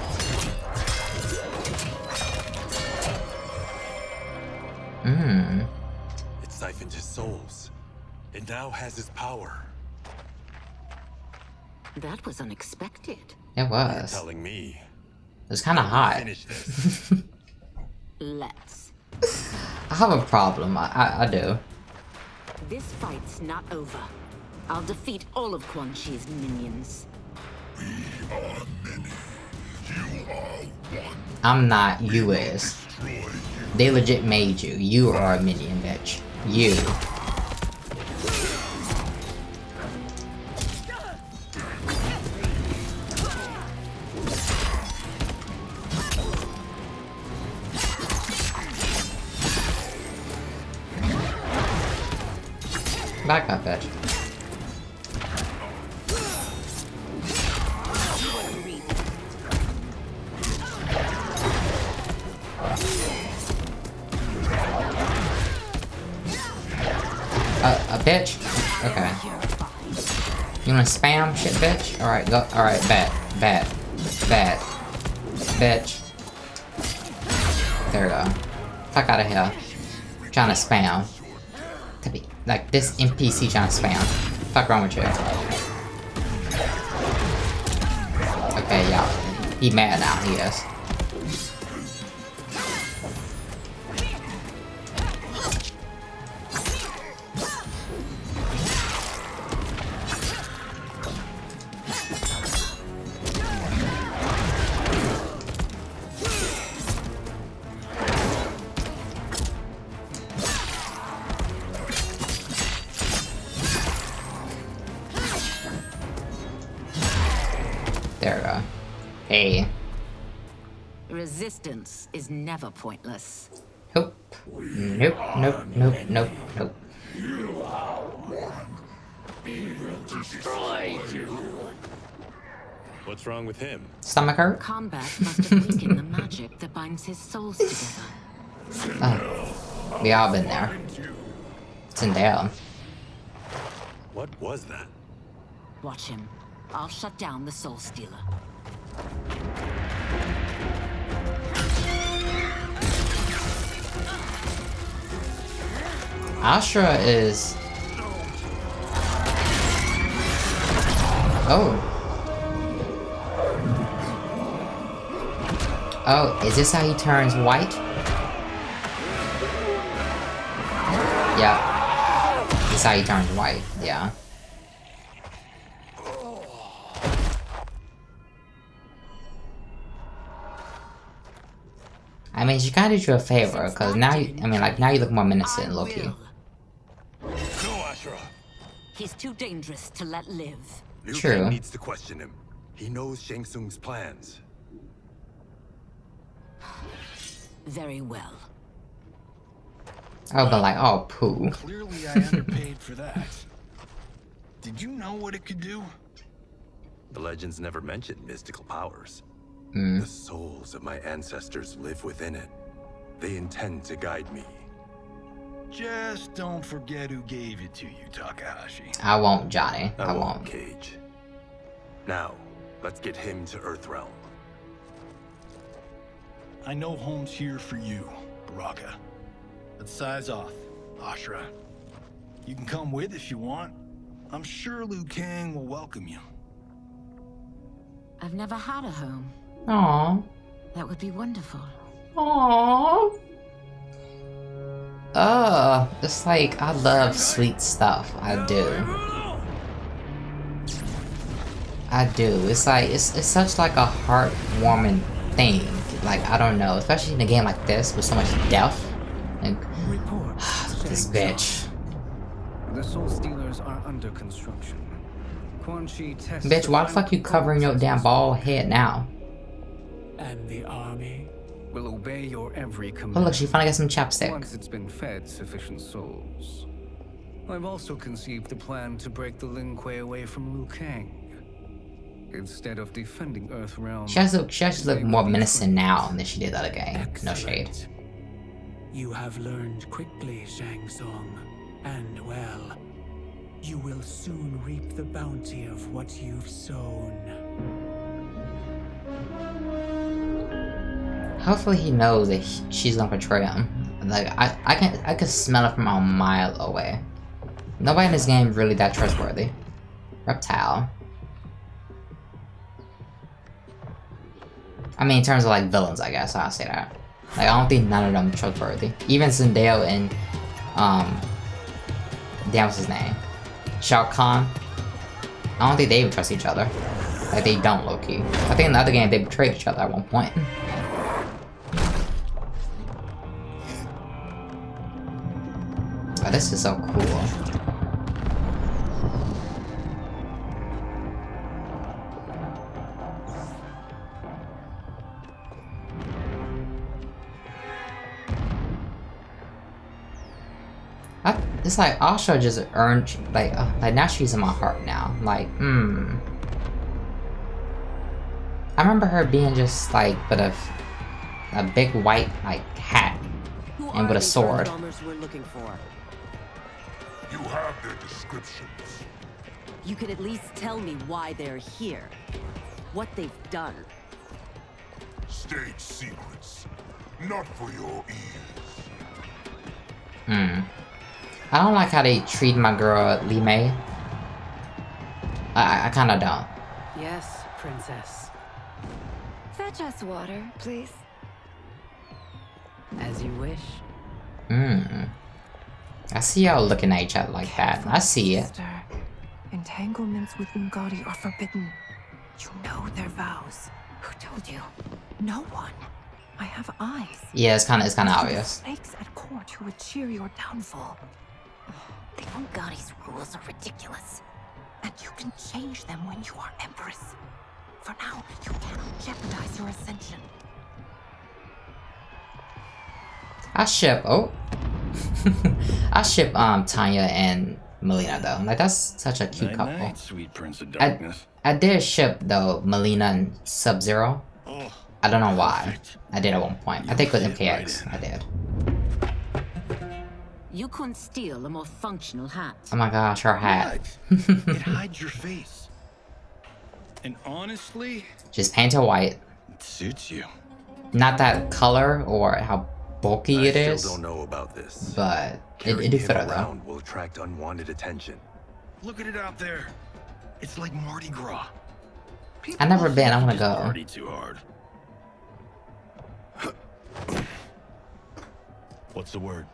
That was unexpected. It was. You're Telling me. It was kind of hot. Finish this. Let's. I have a problem. I, I, I do. This fight's not over. I'll defeat all of Quan Chi's minions. I'm not. You is. They legit made you. You are a minion, bitch. You. Back up, bitch. Uh, a bitch? Okay. You wanna spam shit, bitch? Alright, go. Alright, bet. Bet. Bad. Bitch. There we go. Fuck out of here. Trying to spam. Like this NPC to spam. Fuck wrong with you? Okay, y'all. He mad now, he is. Pointless. Nope. Nope, nope, nope, nope, nope. What's wrong with him? Stomach hurt? Combat must have weakened the magic that binds his souls together. Oh. We all been there. It's in down. What was that? Watch him. I'll shut down the Soul Stealer. Ashrah is... Oh. Oh, is this how he turns white? Yeah. This is how he turns white, yeah. I mean, she kinda did you a favor, because now you, I mean, like, now you look more menacing, Loki. He's too dangerous to let live. Liu True. Kang needs to question him. He knows Shang Tsung's plans. Very well. I would be like, oh, poo. Clearly, I underpaid for that. Did you know what it could do? The legends never mentioned mystical powers. Hmm. The souls of my ancestors live within it. They intend to guide me. Just don't forget who gave it to you, Takahashi. I won't, Johnny. I, I won't. won't, Cage. Now, let's get him to Earthrealm. I know home's here for you, Baraka. But size off, Ashrah. You can come with if you want. I'm sure Liu Kang will welcome you. I've never had a home. Aww. That would be wonderful. Aww. Uh, it's like, I love sweet stuff. I do. I do. It's like, it's, it's such like a heartwarming thing. Like, I don't know. Especially in a game like this with so much death. And, this bitch. The Soul Stealers are under construction. Quan Chi Bitch, why the fuck you covering your damn bald head now? And the army will obey your every command. Oh look, she finally got some chapstick. Once it's been fed sufficient souls. I've also conceived the plan to break the Lin Kuei away from Liu Kang. Instead of defending Earthrealm, She has to, she has to look more menacing now than she did the other game. No shade. You have learned quickly, Shang Tsung, and well. You will soon reap the bounty of what you've sown. Hopefully he knows that he- she's gonna betray him. Like I, I can, I can smell it from a mile away. Nobody in this game really that trustworthy. Reptile. I mean, in terms of like villains, I guess I'll say that. Like I don't think none of them trustworthy. Even Zendaya and um, damn, what's his name? Shao Kahn. I don't think they even trust each other. Like they don't, Loki. I think in the other game they betrayed each other at one point. Oh, this is so cool. I, it's like Ashrah just earned like uh, like now she's in my heart now. Like, hmm. I remember her being just like with a a big white like hat and with a sword. We're looking for? You have their descriptions. You could at least tell me why they're here. What they've done. state secrets. Not for your ears. Hmm. I don't like how they treat my girl Li Mei. I, I kinda don't. Yes, princess. Fetch us water, please. As you wish. Hmm. I see y'all looking at each other like that. I see it. Entanglements with Umgadi are forbidden. You know their vows. Who told you? No one. I have eyes. Yeah, it's kinda it's kinda obvious. Snakes at court who would cheer your downfall. The Umgadi's rules are ridiculous. And you can change them when you are Empress. For now, you cannot jeopardize your ascension. I ship oh I ship um Tanya and Mileena though. Like that's such a cute Night, couple. night, sweet prince of I, darkness. I did ship though Mileena and Sub Zero. Oh, I don't know why. I did at one point. I think with MKX. I did. You couldn't steal a more functional hat. Oh my gosh, her hat. it hides your face. And honestly, Just paint it white. it suits you. Not that color or how bulky I it still is, don't know about this. but it, Carrying it do him fit her though. around will attract unwanted attention. Look at it out there. It's like Mardi Gras. I never been. I want to go. Party too hard. What's the word?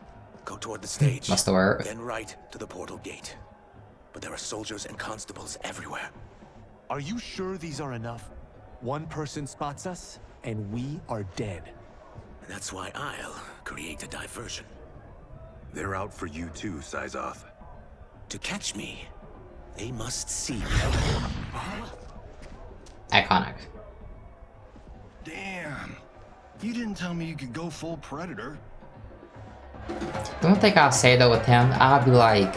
Go toward the stage. What's the word? Then right to the portal gate. But there are soldiers and constables everywhere. Are you sure these are enough? One person spots us, and we are dead. That's why I'll create a diversion. They're out for you too, Syzoth. To catch me, they must see me. Iconic. Damn. You didn't tell me you could go full predator. Don't think I'll say that with him, I'll be like,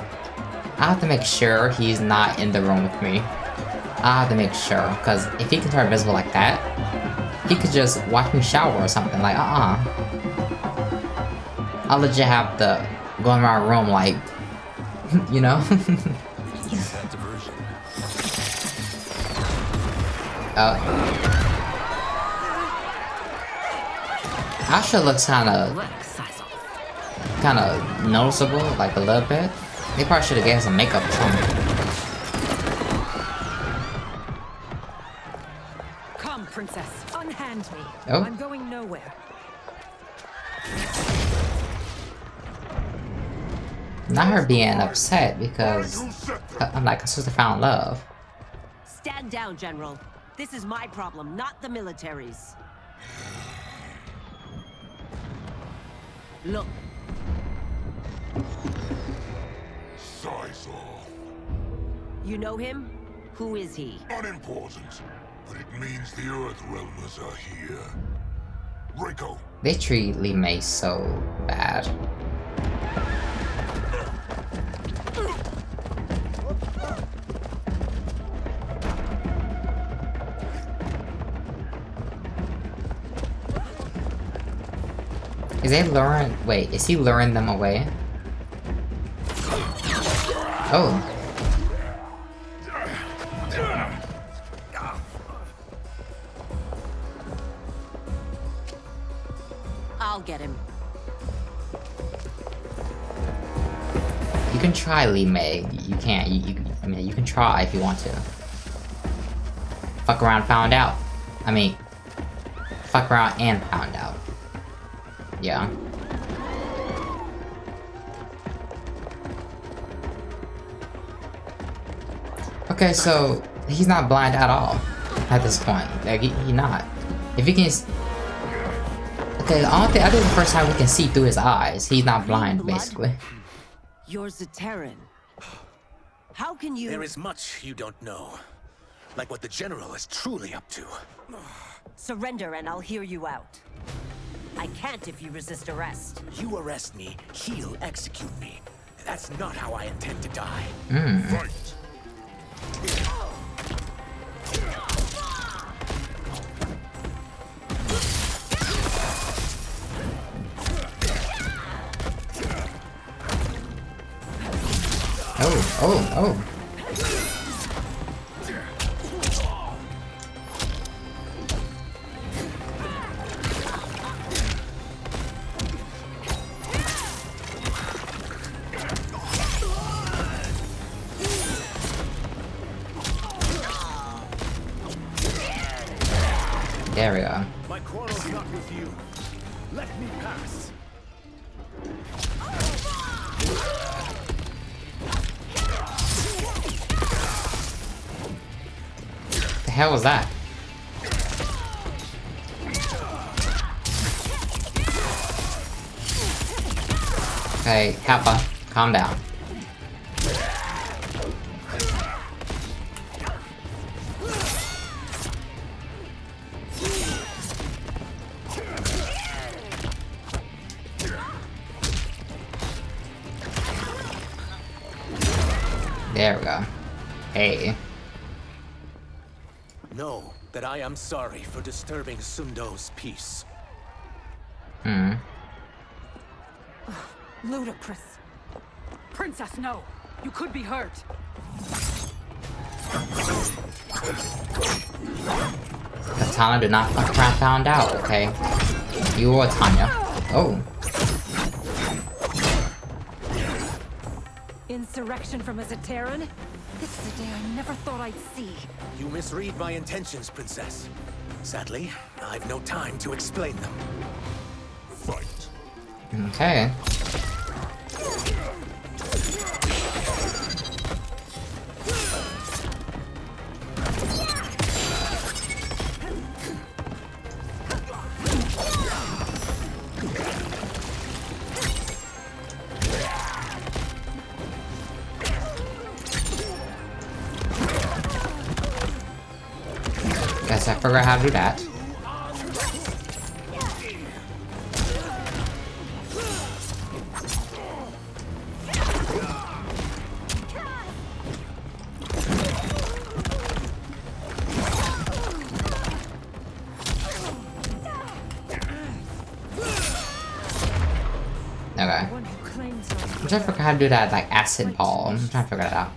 I have to make sure he's not in the room with me. I have to make sure, because if he can turn invisible like that, he could just watch me shower or something. Like, uh-uh. I'll legit have to go in my room like, you know? Uh, Ashrah looks kind of, kind of noticeable, like a little bit. They probably should have gave some makeup or something. Oh. I'm going nowhere. Not her being upset because uh, I'm like, I'm supposed to found love. Stand down, General. This is my problem, not the military's. Look, Syzoth. you know him? Who is he? Unimportant, but it means the Earth Realmers are here. Reiko, They treat Mei so bad. Is they luring? Wait, is he luring them away? Oh, get him. you can try Li Mei. You can't. You, you, I mean, you can try if you want to. Fuck around, found out. I mean, fuck around and found out. Yeah. Okay, so he's not blind at all at this point. Like he, he not. If he can. S- Okay, I don't think I think the first time we can see through his eyes. He's not blind, basically. You're Zaterran. How can you... There is much you don't know. Like what the General is truly up to. Surrender and I'll hear you out. I can't if you resist arrest. You arrest me, he'll execute me. That's not how I intend to die. Mm. Oh, Oh, oh. There we are. My quarrel's not with you. Let me pass. Hell was that? Hey, Kappa, calm down. There we go. Hey. Know that I am sorry for disturbing Sun Do's peace. Hmm. Ludicrous. Princess, no! You could be hurt. Katana did not fuck around found out, okay? You or Tanya. Oh. Insurrection from a Zaterran? This is a day I never thought I'd see. You misread my intentions, Princess. Sadly, I've no time to explain them. Fight. Okay. I forgot how to do that. Okay. I'm trying to figure out how to do that, like, acid ball. I'm trying to figure that out.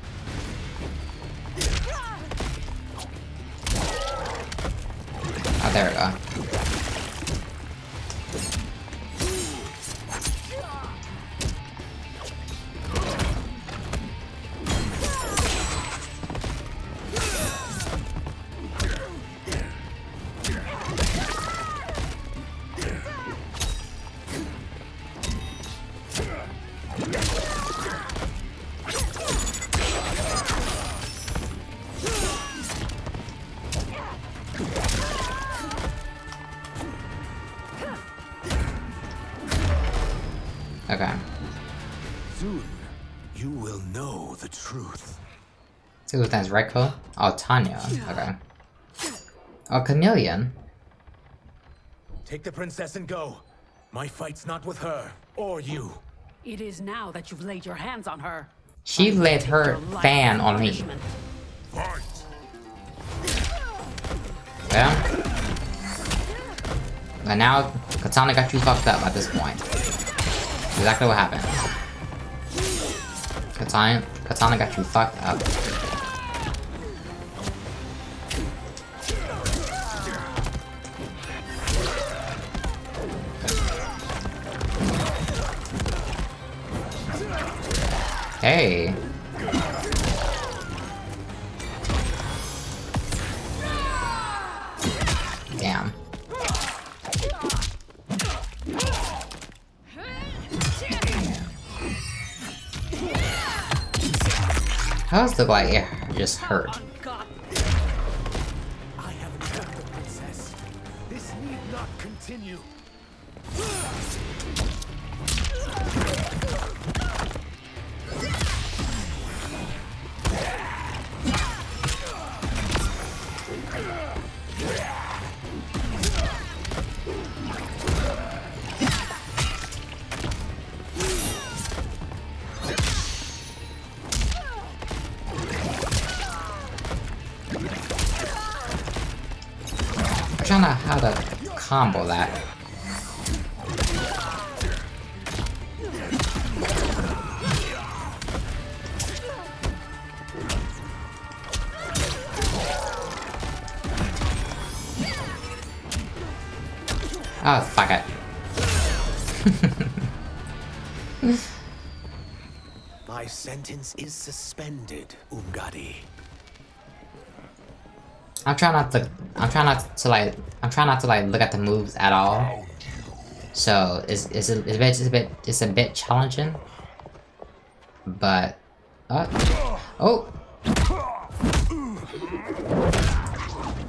Okay. Soon, you will know the truth. See who's next, Reiko? Oh, Tanya. Okay. Oh, Chameleon. Take the princess and go. My fight's not with her, or you. It is now that you've laid your hands on her. She laid her fan on me. Yeah. And now, Katana got you fucked up at this point. Exactly what happened. Katana, Katana got you fucked up. Hey. The like just hurt? Sentence is suspended, Umgadi. I'm trying not to. I'm trying not to like. I'm trying not to like look at the moves at all. So it's it's a, it's a bit it's a bit it's a bit challenging. But uh, oh.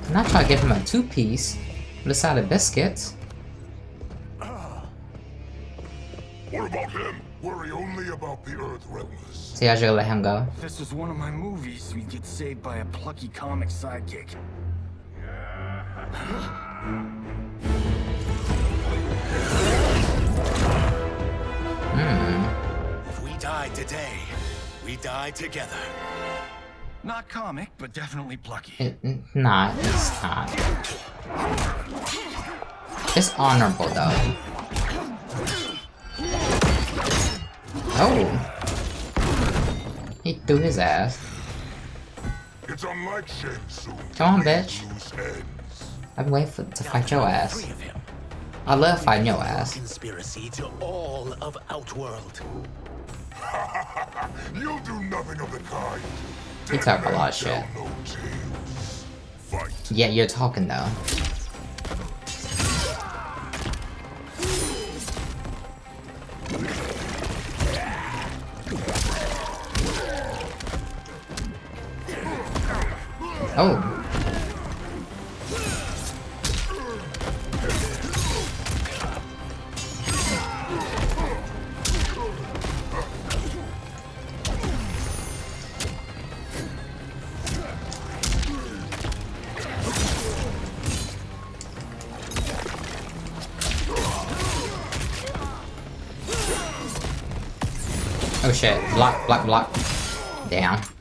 I'm not trying to give him a two piece with a side of biscuits. See, I should let him go. If this was one of my movies, we'd get saved by a plucky comic sidekick. Hmm. If we die today, we die together. Not comic, but definitely plucky. It, not. It's not. It's honorable though. Oh. He threw his ass. It's unlike Shang Come on, bitch. I'm waiting for, to fight your ass. I love fighting your ass. Conspiracy to all of Outworld. You'll do nothing of the kind. You talk a lot of shit. No Yeah, you're talking though. Oh. Oh shit. Block, block, block. Down.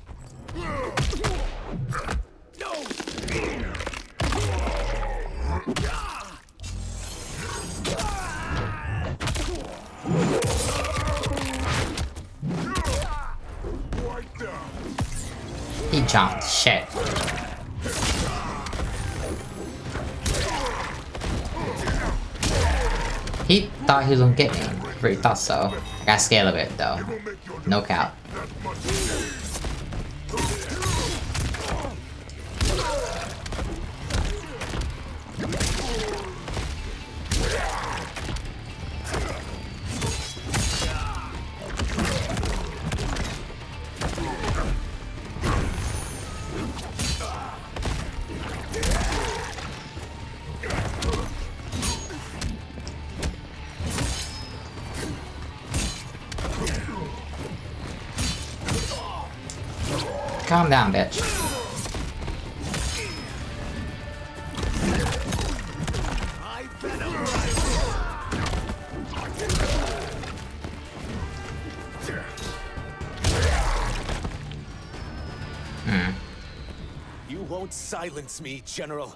Thought he was gonna get me. Pretty thought so. I got scared of it though. No cap. Calm down, bitch. Hmm. You won't silence me, General.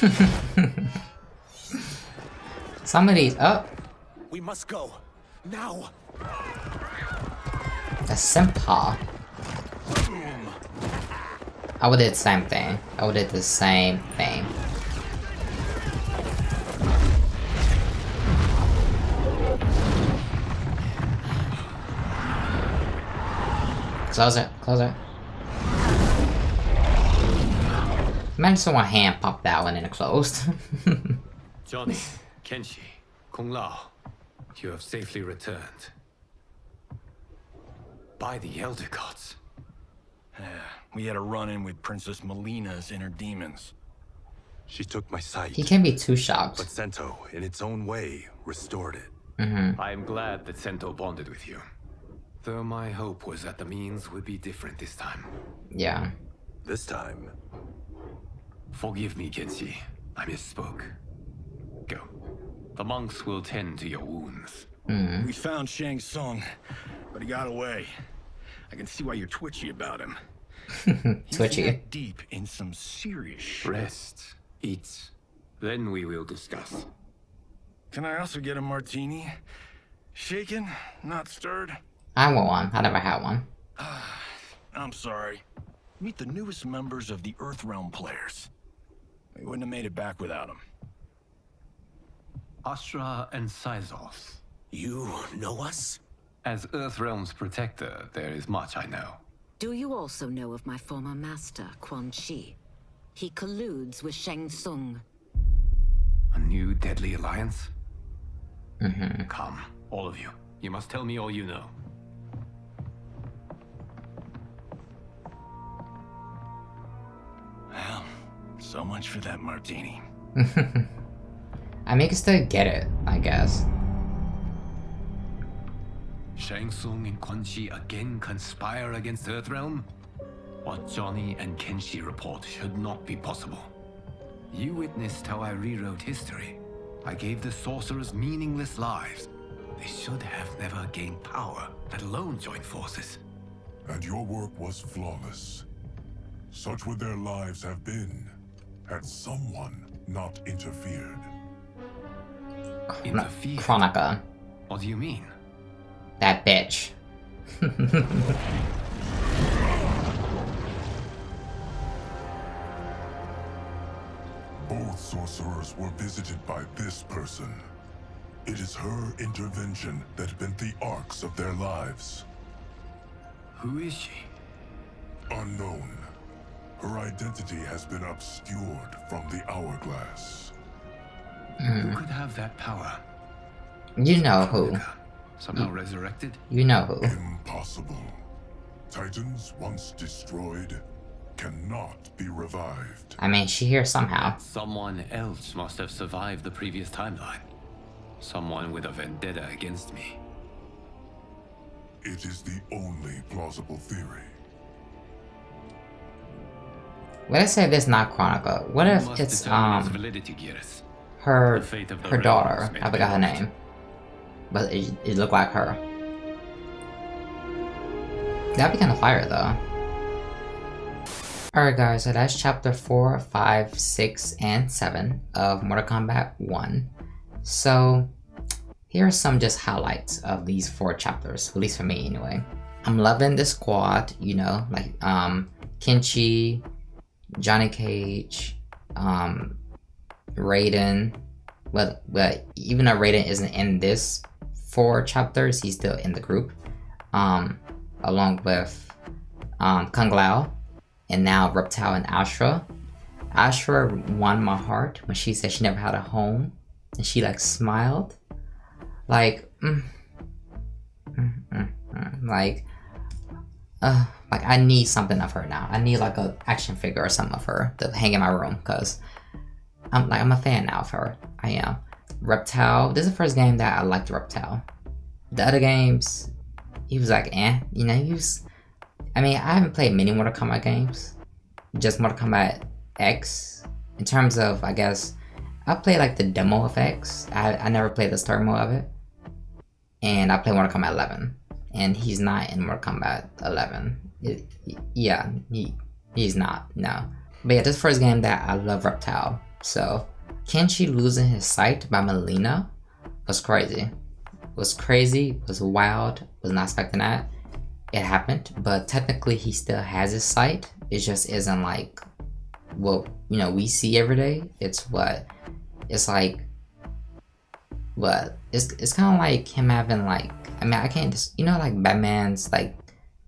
Somebody's up. We must go. Now. A Simpa. I would did the same thing. I would did the same thing. Close it, close it. Imagine someone hand popped that one and it closed. Johnny, Kenshi, Kung Lao, you have safely returned. By the Elder Gods. Yeah, we had a run-in with Princess Mileena's inner demons. She took my sight. he can't be too shocked. But Sento, in its own way, restored it. Mm-hmm. I am glad that Sento bonded with you. Though my hope was that the means would be different this time. Yeah. This time, Forgive me, Kenshi. I misspoke. Go. The monks will tend to your wounds. Mm. We found Shang Tsung, but he got away. I can see why you're twitchy about him. Twitchy. deep in some serious shit. Rest. Eat. Then we will discuss. Can I also get a martini? Shaken, not stirred? I want one. I never had one. I'm sorry. Meet the newest members of the Earthrealm players. We wouldn't have made it back without them. Ashrah and Syzoth. You know us? As Earthrealm's protector, there is much I know. Do you also know of my former master, Quan Chi? He colludes with Shang Tsung. A new deadly alliance? Mm-hmm. Come, all of you. You must tell me all you know. Well, so much for that martini. I mean, you can still get it, I guess. Shang Tsung and Quan Chi again conspire against Earthrealm? What Johnny and Kenshi report should not be possible. You witnessed how I rewrote history. I gave the sorcerers meaningless lives. They should have never gained power, let alone join forces. And your work was flawless. Such would their lives have been, had someone not interfered. Interfered? Cronika. What do you mean? That bitch. Both sorcerers were visited by this person. It is her intervention that bent the arcs of their lives. Who is she? Unknown. Her identity has been obscured from the hourglass. Who hmm. could have that power? You know who. Somehow resurrected? You know who. Impossible. Titans, once destroyed, cannot be revived. I mean, she here somehow. Someone else must have survived the previous timeline. Someone with a vendetta against me. It is the only plausible theory. What if say this not Cronika? What if it's um validity, her The fate of the her daughter? may I forgot her depend on it. name, but it, it looked like her. That'd be kind of fire though. Alright guys, so that's chapter 4, 5, 6, and 7 of Mortal Kombat 1. So, here are some just highlights of these four chapters, at least for me anyway. I'm loving the squad, you know, like um Kenshi, Johnny Cage, um Raiden. But but even though Raiden isn't in this four chapters, he's still in the group. Um along with um Kung Lao and now Reptile and Ashrah. Ashrah won my heart when she said she never had a home and she like smiled. Like mm, mm, mm, mm, like uh like I need something of her now. I need like a action figure or something of her to hang in my room because I'm like I'm a fan now of her. I am. Reptile. This is the first game that I liked Reptile. The other games, he was like, eh, you know, he was. I mean, I haven't played many Mortal Kombat games, just Mortal Kombat X. In terms of, I guess, I played like the demo of X. I I never played the story mode of it, and I played Mortal Kombat 11, and he's not in Mortal Kombat 11. It- yeah, he he's not. No, but yeah, this first game that I love Reptile. So, Kenshi losing his sight by Mileena was crazy. Was crazy. Was wild. Was not expecting that. It happened, but technically he still has his sight. It just isn't like what you know we see every day. It's what it's like. What it's it's kind of like him having like I mean I can't just you know like Batman's like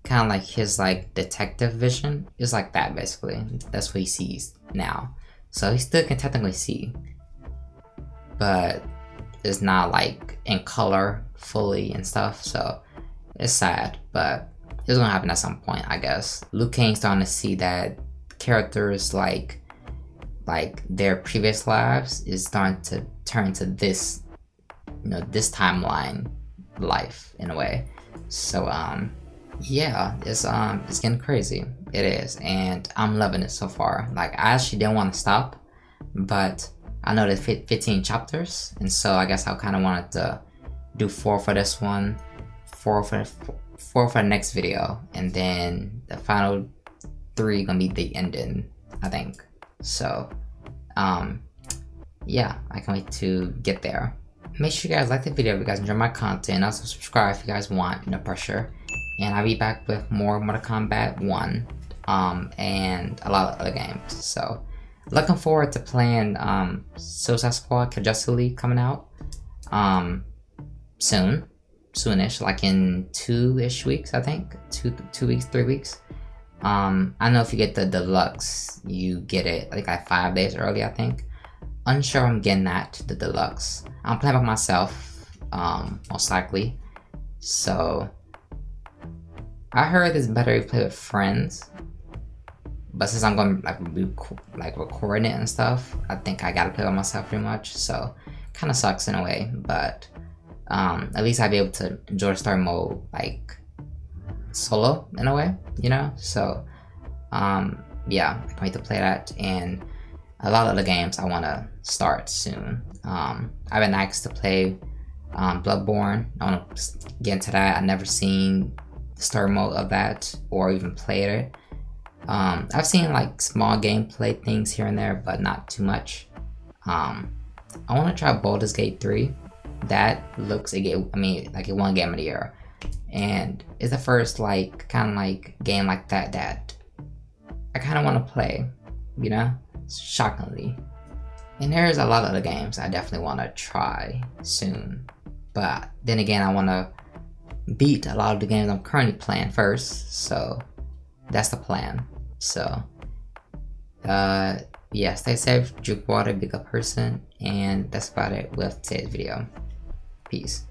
kind of like his like detective vision is like that basically. That's what he sees now. So he still can technically see, but it's not like in color fully and stuff. So it's sad, but it's gonna happen at some point, I guess. Liu Kang's starting to see that characters like like their previous lives is starting to turn to this you know this timeline life in a way so um yeah it's um it's getting crazy it is and i'm loving it so far like i actually didn't want to stop but i know there's 15 chapters and so i guess i kind of wanted to do four for this one four for four for the next video and then the final three gonna be the ending i think. So um yeah i can't wait to get there. Make sure you guys like the video if you guys enjoy my content also subscribe if you guys want no pressure. And i'll be back with more mortal kombat 1 um and a lot of other games so looking forward to playing um suicide squad Justice League coming out um soon soonish like in two-ish weeks i think two two weeks three weeks Um, I know if you get the deluxe, you get it like like five days early. I think. Unsure I'm getting that the deluxe. I'm playing by myself, um, most likely. So I heard it's better you play with friends. But since I'm gonna like be like recording it and stuff, I think I gotta play by myself pretty much. So kind of sucks in a way, but um, at least I'd be able to enjoy story mode like solo in a way, you know. So um, yeah, I wait to play that and a lot of the games I want to start soon. Um, I've been asked to play um, Bloodborne. I want to get into that. I've never seen the mode of that or even played it. Um, I've seen like small gameplay things here and there, but not too much. Um, I want to try Baldur's Gate 3. That looks, I mean, like it won Game of the Year. And it's the first like, kind of like game like that that I kind of want to play, you know? Shockingly. And there's a lot of the games I definitely want to try soon. But then again, I want to beat a lot of the games I'm currently playing first. So that's the plan. So, uh, yeah, stay safe, drink water, big up person, and that's about it with today's video. Peace.